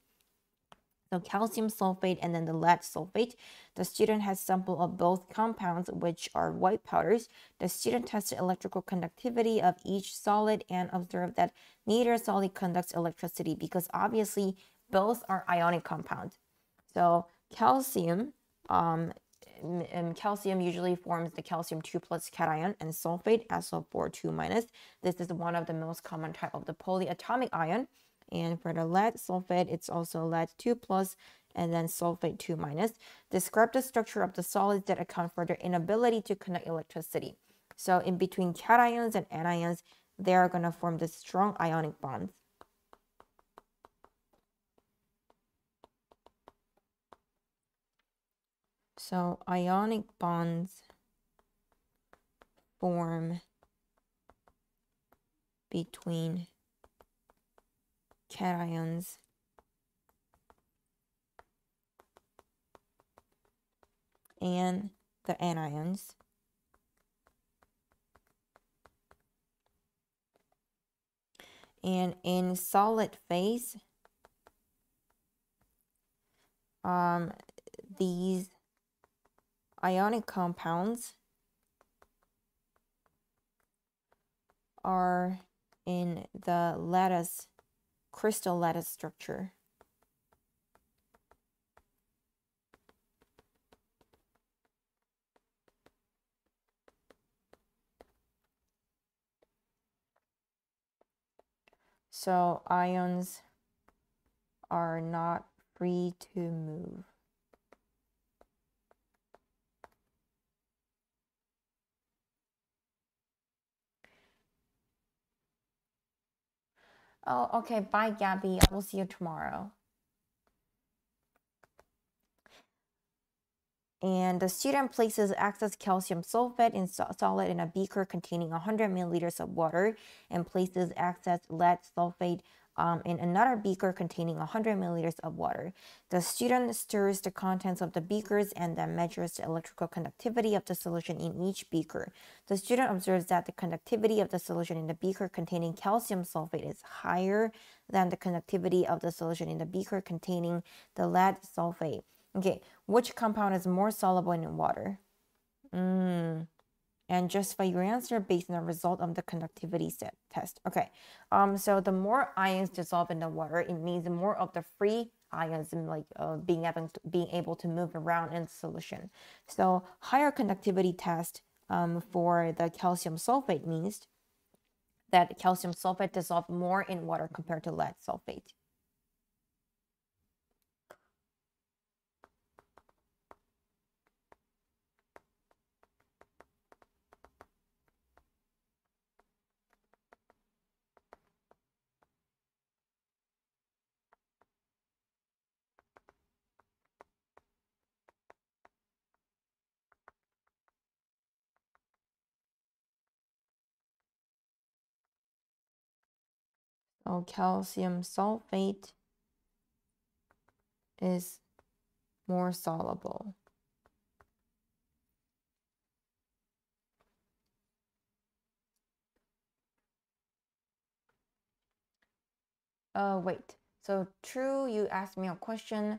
So calcium sulfate and then the lead sulfate. The student has sample of both compounds, which are white powders. The student tested electrical conductivity of each solid and observed that neither solid conducts electricity because obviously both are ionic compounds. So calcium, um, and calcium usually forms the calcium 2 plus cation and sulfate SO4 2 minus. This is one of the most common type of the polyatomic ion. And for the lead sulfate, it's also lead 2 plus and then sulfate 2 minus. Describe the structure of the solids that account for their inability to conduct electricity. So in between cations and anions, they are going to form the strong ionic bonds. So ionic bonds form between cations and the anions. And in solid phase, um, these ionic compounds are in the lattice, crystal lattice structure. So ions are not free to move. Oh, okay. Bye, Gabby. I will see you tomorrow. And the student places excess calcium sulfate in solid in a beaker containing 100 milliliters of water and places excess lead sulfate um, in another beaker containing 100 milliliters of water. The student stirs the contents of the beakers and then measures the electrical conductivity of the solution in each beaker. The student observes that the conductivity of the solution in the beaker containing calcium sulfate is higher than the conductivity of the solution in the beaker containing the lead sulfate. Okay, which compound is more soluble in water? Mm, and justify your answer based on the result of the conductivity set test. Okay, um, so the more ions dissolve in the water, it means more of the free ions like uh, being able to, being able to move around in solution. So higher conductivity test um, for the calcium sulfate means that calcium sulfate dissolve more in water compared to lead sulfate. So calcium sulfate is more soluble. Oh, wait. So true, you asked me a question.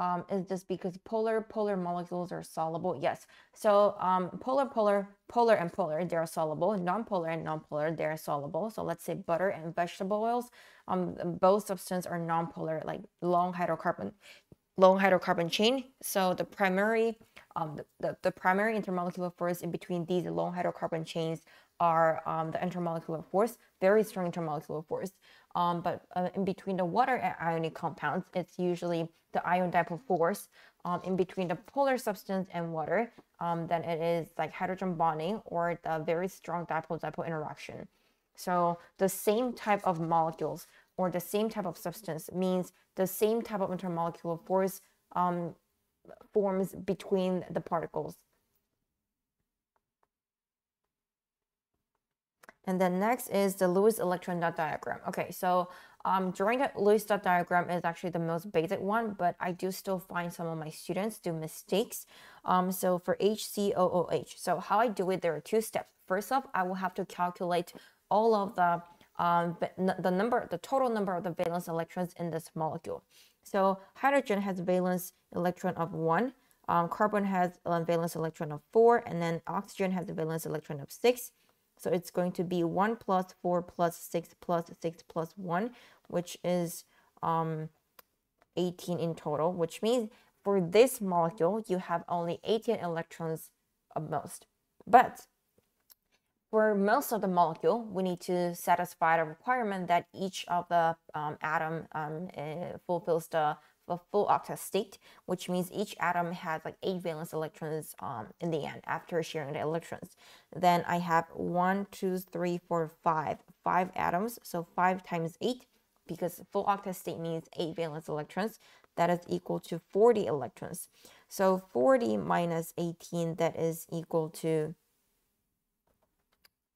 Um, is this because polar polar molecules are soluble? Yes. So um, polar polar polar and polar they are soluble. Non-polar and non-polar they are soluble. So let's say butter and vegetable oils. Um, both substances are non-polar, like long hydrocarbon long hydrocarbon chain. So the primary um, the, the, the primary intermolecular force in between these long hydrocarbon chains are um, the intermolecular force, very strong intermolecular force. Um, but uh, in between the water and ionic compounds, it's usually the ion dipole force. Um, in between the polar substance and water, um, then it is like hydrogen bonding or the very strong dipole-dipole interaction. So the same type of molecules or the same type of substance means the same type of intermolecular force um, forms between the particles. And then next is the Lewis electron dot diagram. Okay, so um, drawing the Lewis dot diagram is actually the most basic one, but I do still find some of my students do mistakes. Um, so for HCOOH, so how I do it, there are two steps. First off, I will have to calculate all of the um, the number, the total number of the valence electrons in this molecule. So hydrogen has a valence electron of one, um, carbon has a valence electron of four, and then oxygen has a valence electron of six. So it's going to be 1 plus 4 plus 6 plus 6 plus 1, which is um, 18 in total, which means for this molecule, you have only 18 electrons at most. But for most of the molecule, we need to satisfy the requirement that each of the um, atom um, uh, fulfills the a full octet state, which means each atom has like eight valence electrons um, in the end after sharing the electrons. Then I have one, two, three, four, five, five atoms. So five times eight, because full octet state means eight valence electrons. That is equal to 40 electrons. So 40 minus 18, that is equal to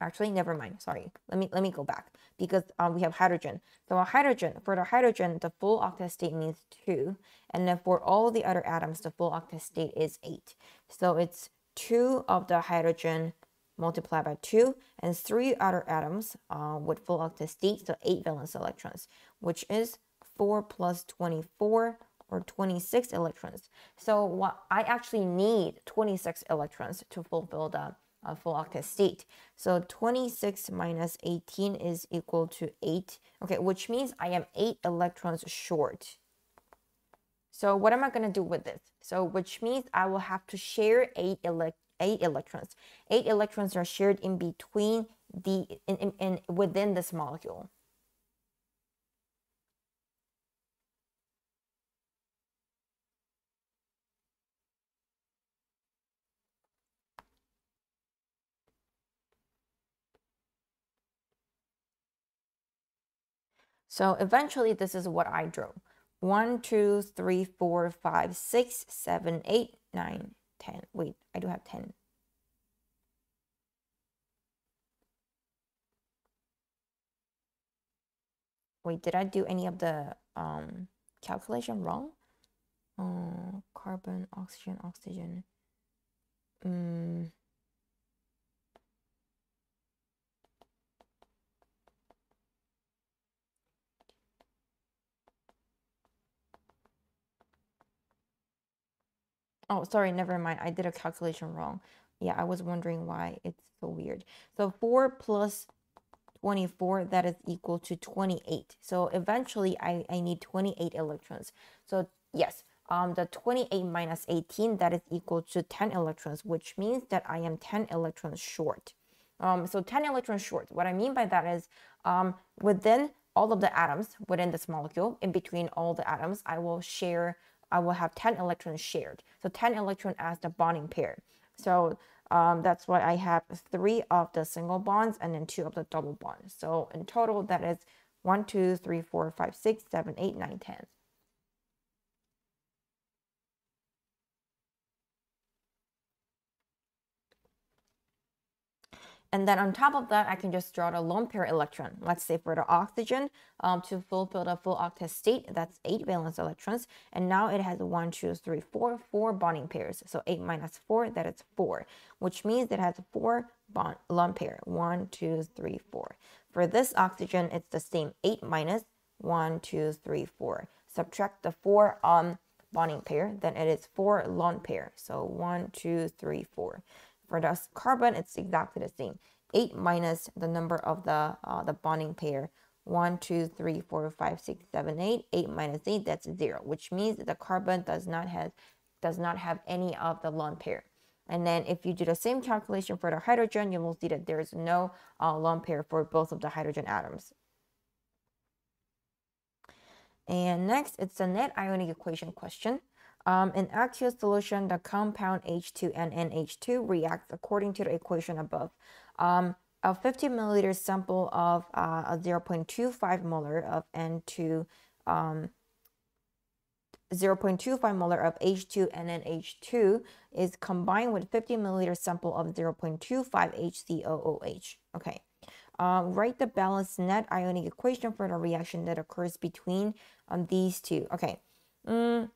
actually never mind sorry let me let me go back because um, we have hydrogen. So hydrogen for the hydrogen the full octet state means two and then for all the other atoms the full octet state is eight. So it's two of the hydrogen multiplied by two and three other atoms uh, with full octet state so eight valence electrons which is 4 plus 24 or 26 electrons. So what i actually need 26 electrons to fulfill the uh, full octet state. So 26 minus 18 is equal to 8. Okay, which means I am 8 electrons short. So what am I going to do with this? So which means I will have to share 8, elect 8 electrons. 8 electrons are shared in between the in, in, in within this molecule. So eventually this is what I drew. 1, 2, 3, 4, 5, 6, 7, 8, 9, 10. Wait, I do have 10. Wait, did I do any of the um, calculation wrong? Uh, carbon, oxygen, oxygen. Mm. Oh, sorry, never mind. I did a calculation wrong. Yeah, I was wondering why it's so weird. So 4 plus 24, that is equal to 28. So eventually I, I need 28 electrons. So yes, um, the 28 minus 18, that is equal to 10 electrons, which means that I am 10 electrons short. Um, so 10 electrons short. What I mean by that is um, within all of the atoms within this molecule, in between all the atoms, I will share I will have 10 electrons shared. So 10 electrons as the bonding pair. So um, that's why I have three of the single bonds and then two of the double bonds. So in total, that is 1, 2, 3, 4, 5, 6, 7, 8, 9, 10. And then on top of that, I can just draw the lone pair electron. Let's say for the oxygen, um, to fulfill the full octet state, that's eight valence electrons. And now it has one, two, three, four, four bonding pairs. So eight minus four, that is four, which means it has four bond lone pair. One, two, three, four. For this oxygen, it's the same eight minus one, two, three, four. Subtract the four um bonding pair, then it is four lone pair. So one, two, three, four. For the carbon, it's exactly the same. 8 minus the number of the uh, the bonding pair. 1, 2, 3, 4, 5, 6, 7, 8. 8 minus 8, that's 0, which means the carbon does not have does not have any of the lone pair. And then if you do the same calculation for the hydrogen, you will see that there is no uh, lone pair for both of the hydrogen atoms. And next, it's the net ionic equation question. Um, in aqueous solution, the compound H2 and NH2 reacts according to the equation above. Um, a 50 milliliter sample of uh, a 0.25 molar of N2, um, 0.25 molar of H2 and NH2 is combined with 50 milliliter sample of 0.25 HCOOH. Okay. Uh, write the balanced net ionic equation for the reaction that occurs between um, these two. Okay. Mm.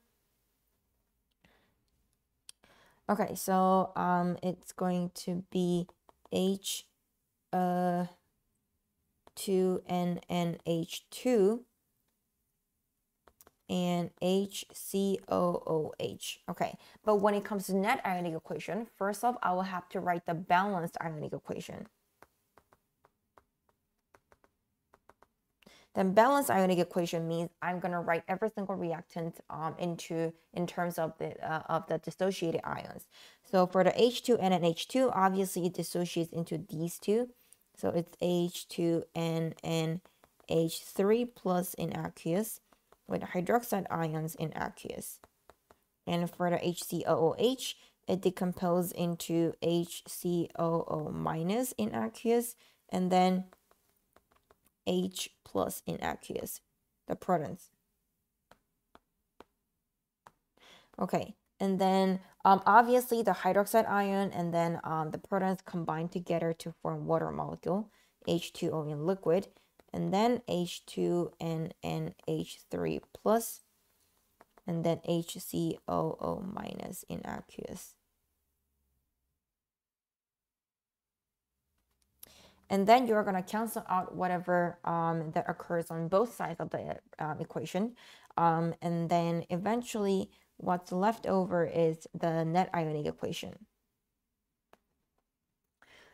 Okay, so um, it's going to be H uh, 2 N N H 2 and HCOOH. Okay, but when it comes to net ionic equation, first off, I will have to write the balanced ionic equation. Then balanced ionic equation means I'm going to write every single reactant um, into in terms of the uh, of the dissociated ions. So for the H2 and an H2, obviously it dissociates into these two. So it's H2 and H3 plus in aqueous with hydroxide ions in aqueous. And for the HCOOH, it decomposes into HCOO minus in aqueous and then H plus in aqueous, the protons. Okay, and then um, obviously the hydroxide ion and then um, the protons combine together to form water molecule, H2O in liquid, and then H2 and NH3 plus, and then HCOO minus in aqueous. And then you're going to cancel out whatever um, that occurs on both sides of the um, equation. Um, and then eventually what's left over is the net ionic equation.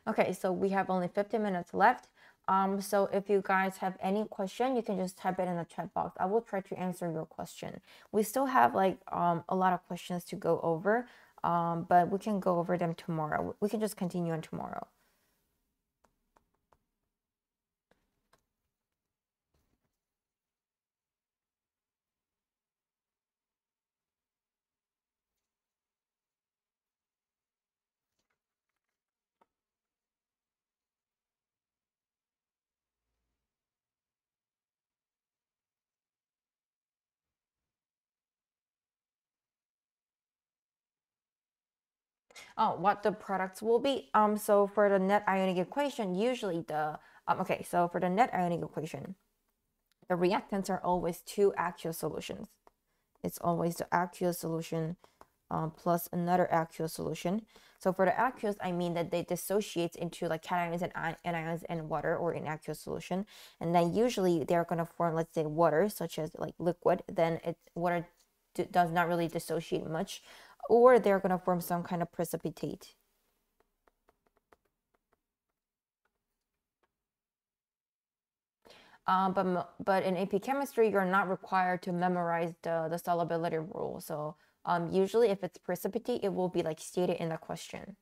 Okay, so we have only 50 minutes left. Um, so if you guys have any question, you can just type it in the chat box. I will try to answer your question. We still have like um, a lot of questions to go over, um, but we can go over them tomorrow. We can just continue on tomorrow. Oh, what the products will be. Um, so for the net ionic equation, usually the um, okay, so for the net ionic equation, the reactants are always two aqueous solutions. It's always the aqueous solution um, plus another aqueous solution. So for the aqueous, I mean that they dissociate into like cations and anions and water or in aqueous solution. And then usually they're going to form, let's say, water, such as like liquid. Then it water does not really dissociate much or they're going to form some kind of precipitate. Um, but, but in AP chemistry, you're not required to memorize the, the solubility rule. So um, usually if it's precipitate, it will be like stated in the question.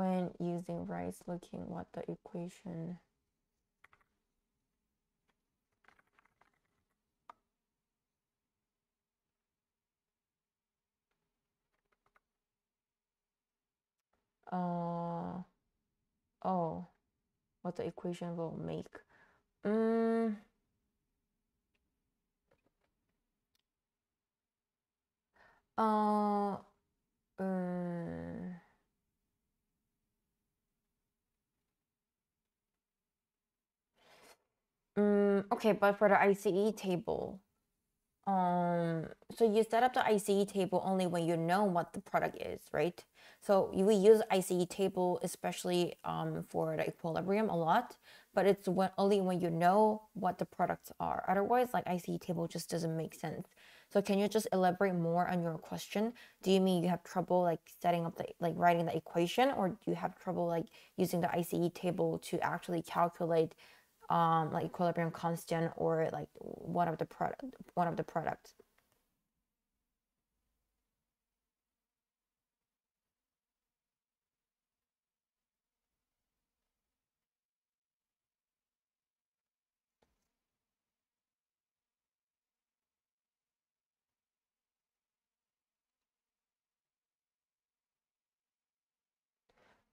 When using rice looking what the equation uh oh what the equation will make. Um uh um Mm, okay, but for the ICE table, um, so you set up the ICE table only when you know what the product is, right? So you, we use ICE table especially um, for the equilibrium a lot, but it's when, only when you know what the products are. Otherwise, like ICE table just doesn't make sense. So can you just elaborate more on your question? Do you mean you have trouble like setting up the like writing the equation, or do you have trouble like using the ICE table to actually calculate um, like equilibrium constant or like one of the product one of the products?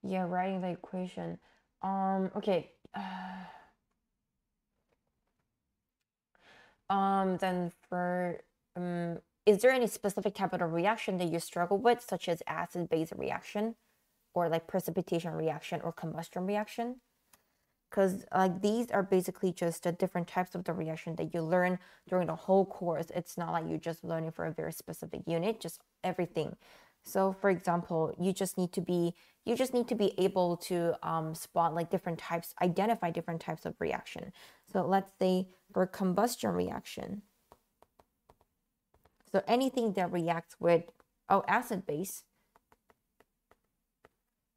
Yeah, writing the equation. Um, okay. um, then for um, is there any specific type of reaction that you struggle with, such as acid-base reaction, or like precipitation reaction or combustion reaction? Because like these are basically just the different types of the reaction that you learn during the whole course. It's not like you're just learning for a very specific unit, just everything. So for example, you just need to be you just need to be able to um, spot like different types, identify different types of reaction. So let's say for combustion reaction. So anything that reacts with oh acid base.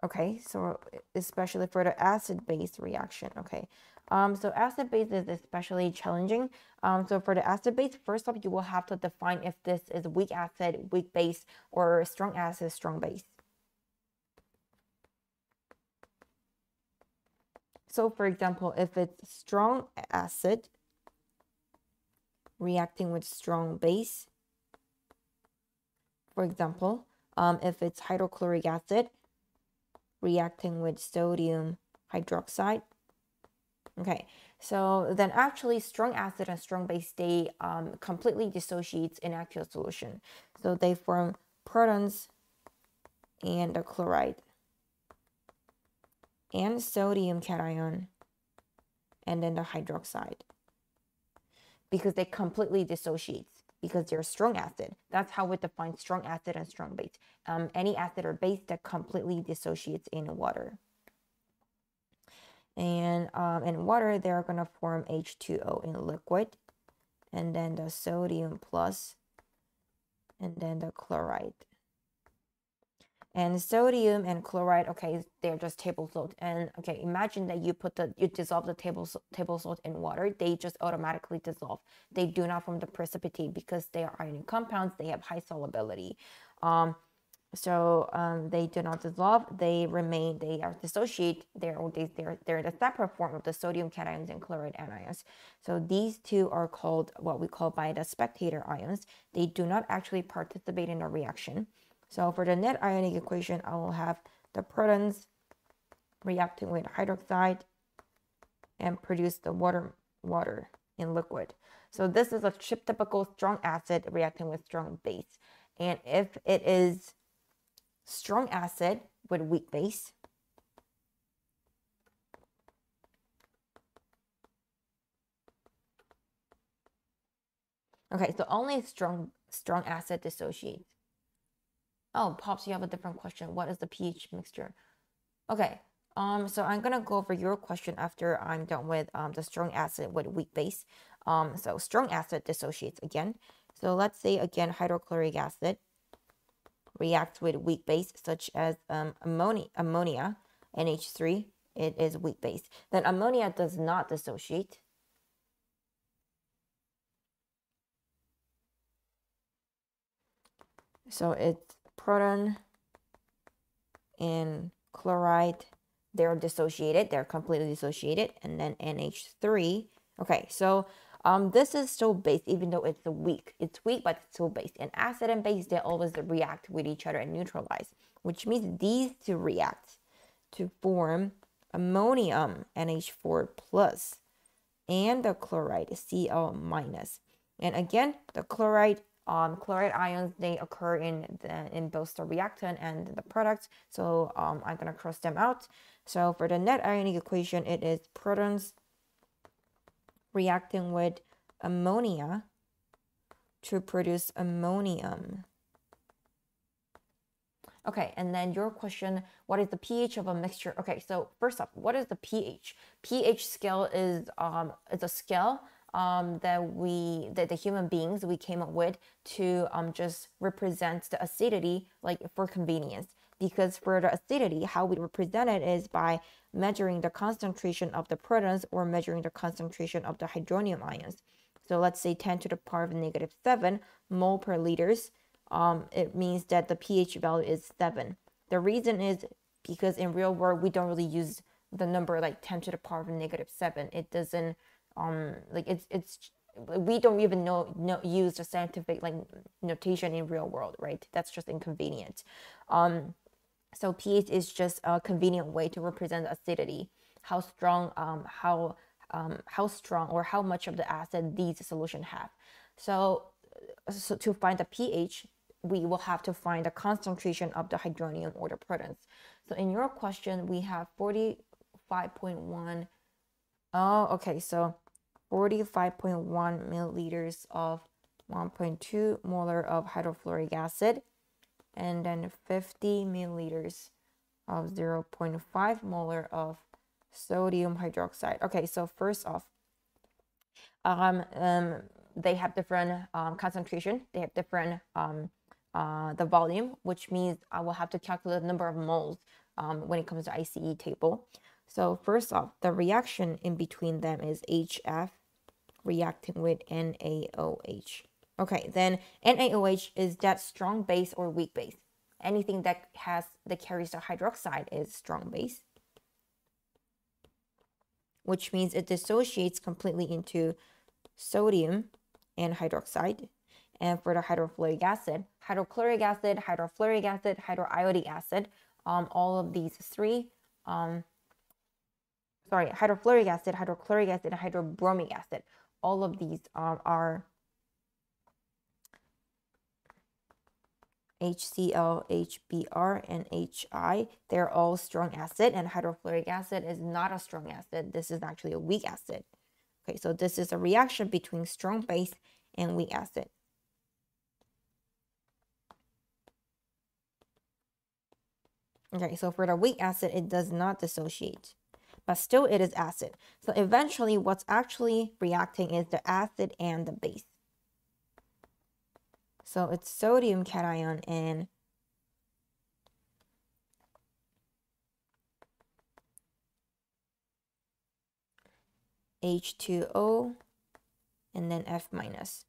Okay, so especially for the acid base reaction. Okay, um, so acid base is especially challenging. Um, so for the acid base, first off, you will have to define if this is weak acid, weak base, or strong acid, strong base. So for example, if it's strong acid reacting with strong base, for example, um, if it's hydrochloric acid reacting with sodium hydroxide, Okay, so then actually strong acid and strong base, they um, completely dissociate in aqueous solution. So they form protons and a chloride and sodium cation and then the hydroxide because they completely dissociate because they're strong acid. That's how we define strong acid and strong base. Um, any acid or base that completely dissociates in water and um, in water they're going to form H2O in liquid and then the sodium plus and then the chloride. And sodium and chloride okay they're just table salt. And okay imagine that you put the you dissolve the table table salt in water they just automatically dissolve. They do not form the precipitate because they are ionic compounds they have high solubility. Um, so um, they do not dissolve they remain they are dissociate they're they're they're the separate form of the sodium cations and chloride anions. So these two are called what we call by the spectator ions. They do not actually participate in the reaction. So for the net ionic equation i will have the protons reacting with hydroxide and produce the water water in liquid. So this is a typical strong acid reacting with strong base. And if it is strong acid with weak base. Okay, so only strong strong acid dissociates. Oh, Pops, you have a different question. What is the pH mixture? Okay, um, so I'm gonna go over your question after I'm done with um, the strong acid with weak base. Um, so strong acid dissociates again. So let's say again hydrochloric acid reacts with weak base such as um, ammonia, ammonia, NH3, it is weak base. Then ammonia does not dissociate. So it's proton and chloride, they're dissociated, they're completely dissociated, and then NH3. Okay, so um, this is still base, even though it's a weak. It's weak, but it's still base. And acid and base, they always react with each other and neutralize, which means these two react to form ammonium NH4 plus and the chloride Cl minus. And again, the chloride um, chloride ions they occur in the, in both the reactant and the product. So um, I'm gonna cross them out. So for the net ionic equation, it is protons reacting with ammonia to produce ammonium. Okay, and then your question, what is the pH of a mixture? Okay, so first up, what is the pH? pH scale is um is a scale um that we that the human beings we came up with to um just represent the acidity like for convenience. Because for the acidity, how we represent it is by measuring the concentration of the protons or measuring the concentration of the hydronium ions. So let's say 10 to the power of negative 7 mole per liters um, it means that the pH value is 7. The reason is because in real world, we don't really use the number like 10 to the power of negative 7. It doesn't, um, like it's, it's, we don't even know, know use the scientific like notation in real world, right? That's just inconvenient. Um, so pH is just a convenient way to represent acidity, how strong, um, how, um, how strong or how much of the acid these solution have. So, so to find the pH, we will have to find the concentration of the hydronium or the protons. So in your question, we have 45.1. Oh, okay. So 45.1 milliliters of 1.2 molar of hydrofluoric acid and then 50 milliliters of 0.5 molar of sodium hydroxide. Okay, so first off, um, um, they have different um, concentration. They have different um, uh, the volume, which means I will have to calculate the number of moles um, when it comes to ICE table. So first off, the reaction in between them is HF reacting with NaOH. Okay, then NaOH is that strong base or weak base. Anything that has that carries the hydroxide is strong base, which means it dissociates completely into sodium and hydroxide. And for the hydrofluoric acid, hydrochloric acid, hydrofluoric acid, hydroiodic acid, um, all of these three, um, sorry, hydrofluoric acid, hydrochloric acid, hydrobromic acid, all of these um, are HCl, HBr, and HI. They're all strong acid, and hydrofluoric acid is not a strong acid. This is actually a weak acid. Okay, so this is a reaction between strong base and weak acid. Okay, so for the weak acid, it does not dissociate, but still it is acid. So eventually what's actually reacting is the acid and the base. So it's sodium cation and H2O and then F minus.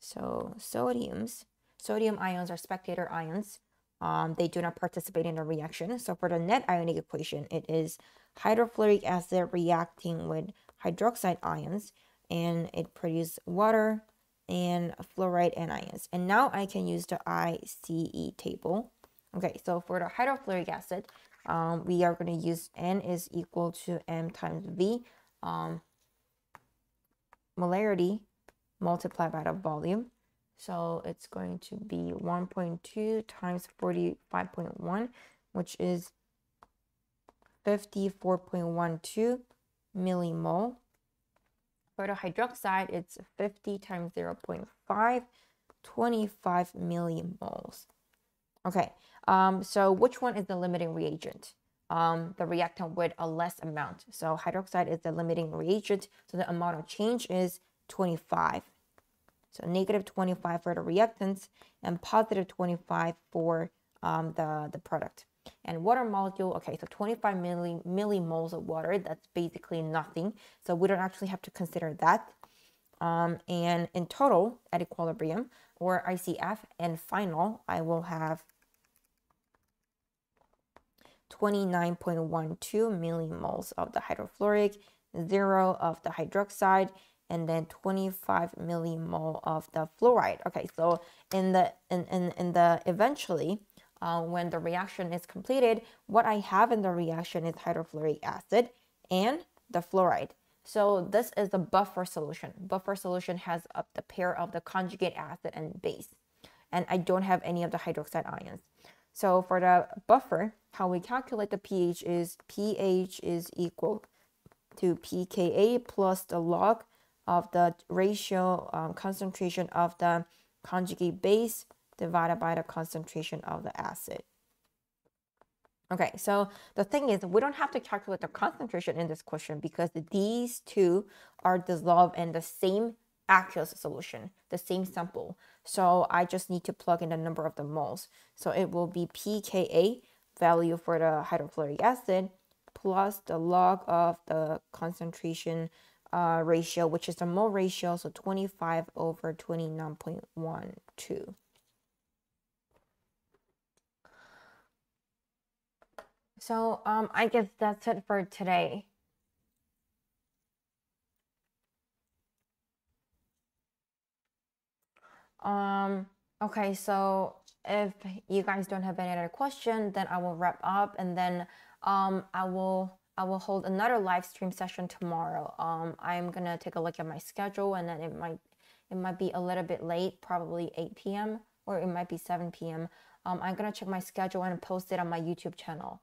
So sodiums, sodium ions are spectator ions um, they do not participate in the reaction. So for the net ionic equation, it is hydrofluoric acid reacting with hydroxide ions and it produces water and fluoride anions. And now I can use the ICE table. Okay, so for the hydrofluoric acid, um, we are going to use N is equal to M times V, um, molarity multiplied by the volume. So it's going to be 1.2 times 45.1, which is 54.12 millimole. Hydroxide, it's 50 times 0 0.5, 25 millimoles. Okay, um, so which one is the limiting reagent? Um, the reactant with a less amount. So hydroxide is the limiting reagent, so the amount of change is 25. So negative 25 for the reactants and positive 25 for um, the, the product. And water molecule, okay, so 25 milli, millimoles of water, that's basically nothing. So we don't actually have to consider that. Um, and in total, at equilibrium, or ICF, and final, I will have 29.12 millimoles of the hydrofluoric, zero of the hydroxide, and then 25 millimole of the fluoride. Okay, so in the in, in, in the eventually uh, when the reaction is completed, what I have in the reaction is hydrofluoric acid and the fluoride. So this is the buffer solution. Buffer solution has up the pair of the conjugate acid and base. And I don't have any of the hydroxide ions. So for the buffer, how we calculate the pH is pH is equal to pKa plus the log of the ratio um, concentration of the conjugate base divided by the concentration of the acid. Okay, so the thing is, we don't have to calculate the concentration in this question because these two are dissolved in the same aqueous solution, the same sample. So I just need to plug in the number of the moles. So it will be pKa value for the hydrochloric acid plus the log of the concentration uh, ratio, which is the mole ratio, so 25 over 29.12. So um, I guess that's it for today. Um, okay, so if you guys don't have any other question, then I will wrap up and then um, I will I will hold another live stream session tomorrow. Um, I'm gonna take a look at my schedule and then it might it might be a little bit late, probably 8 p.m. or it might be 7 p.m. Um, I'm gonna check my schedule and post it on my YouTube channel.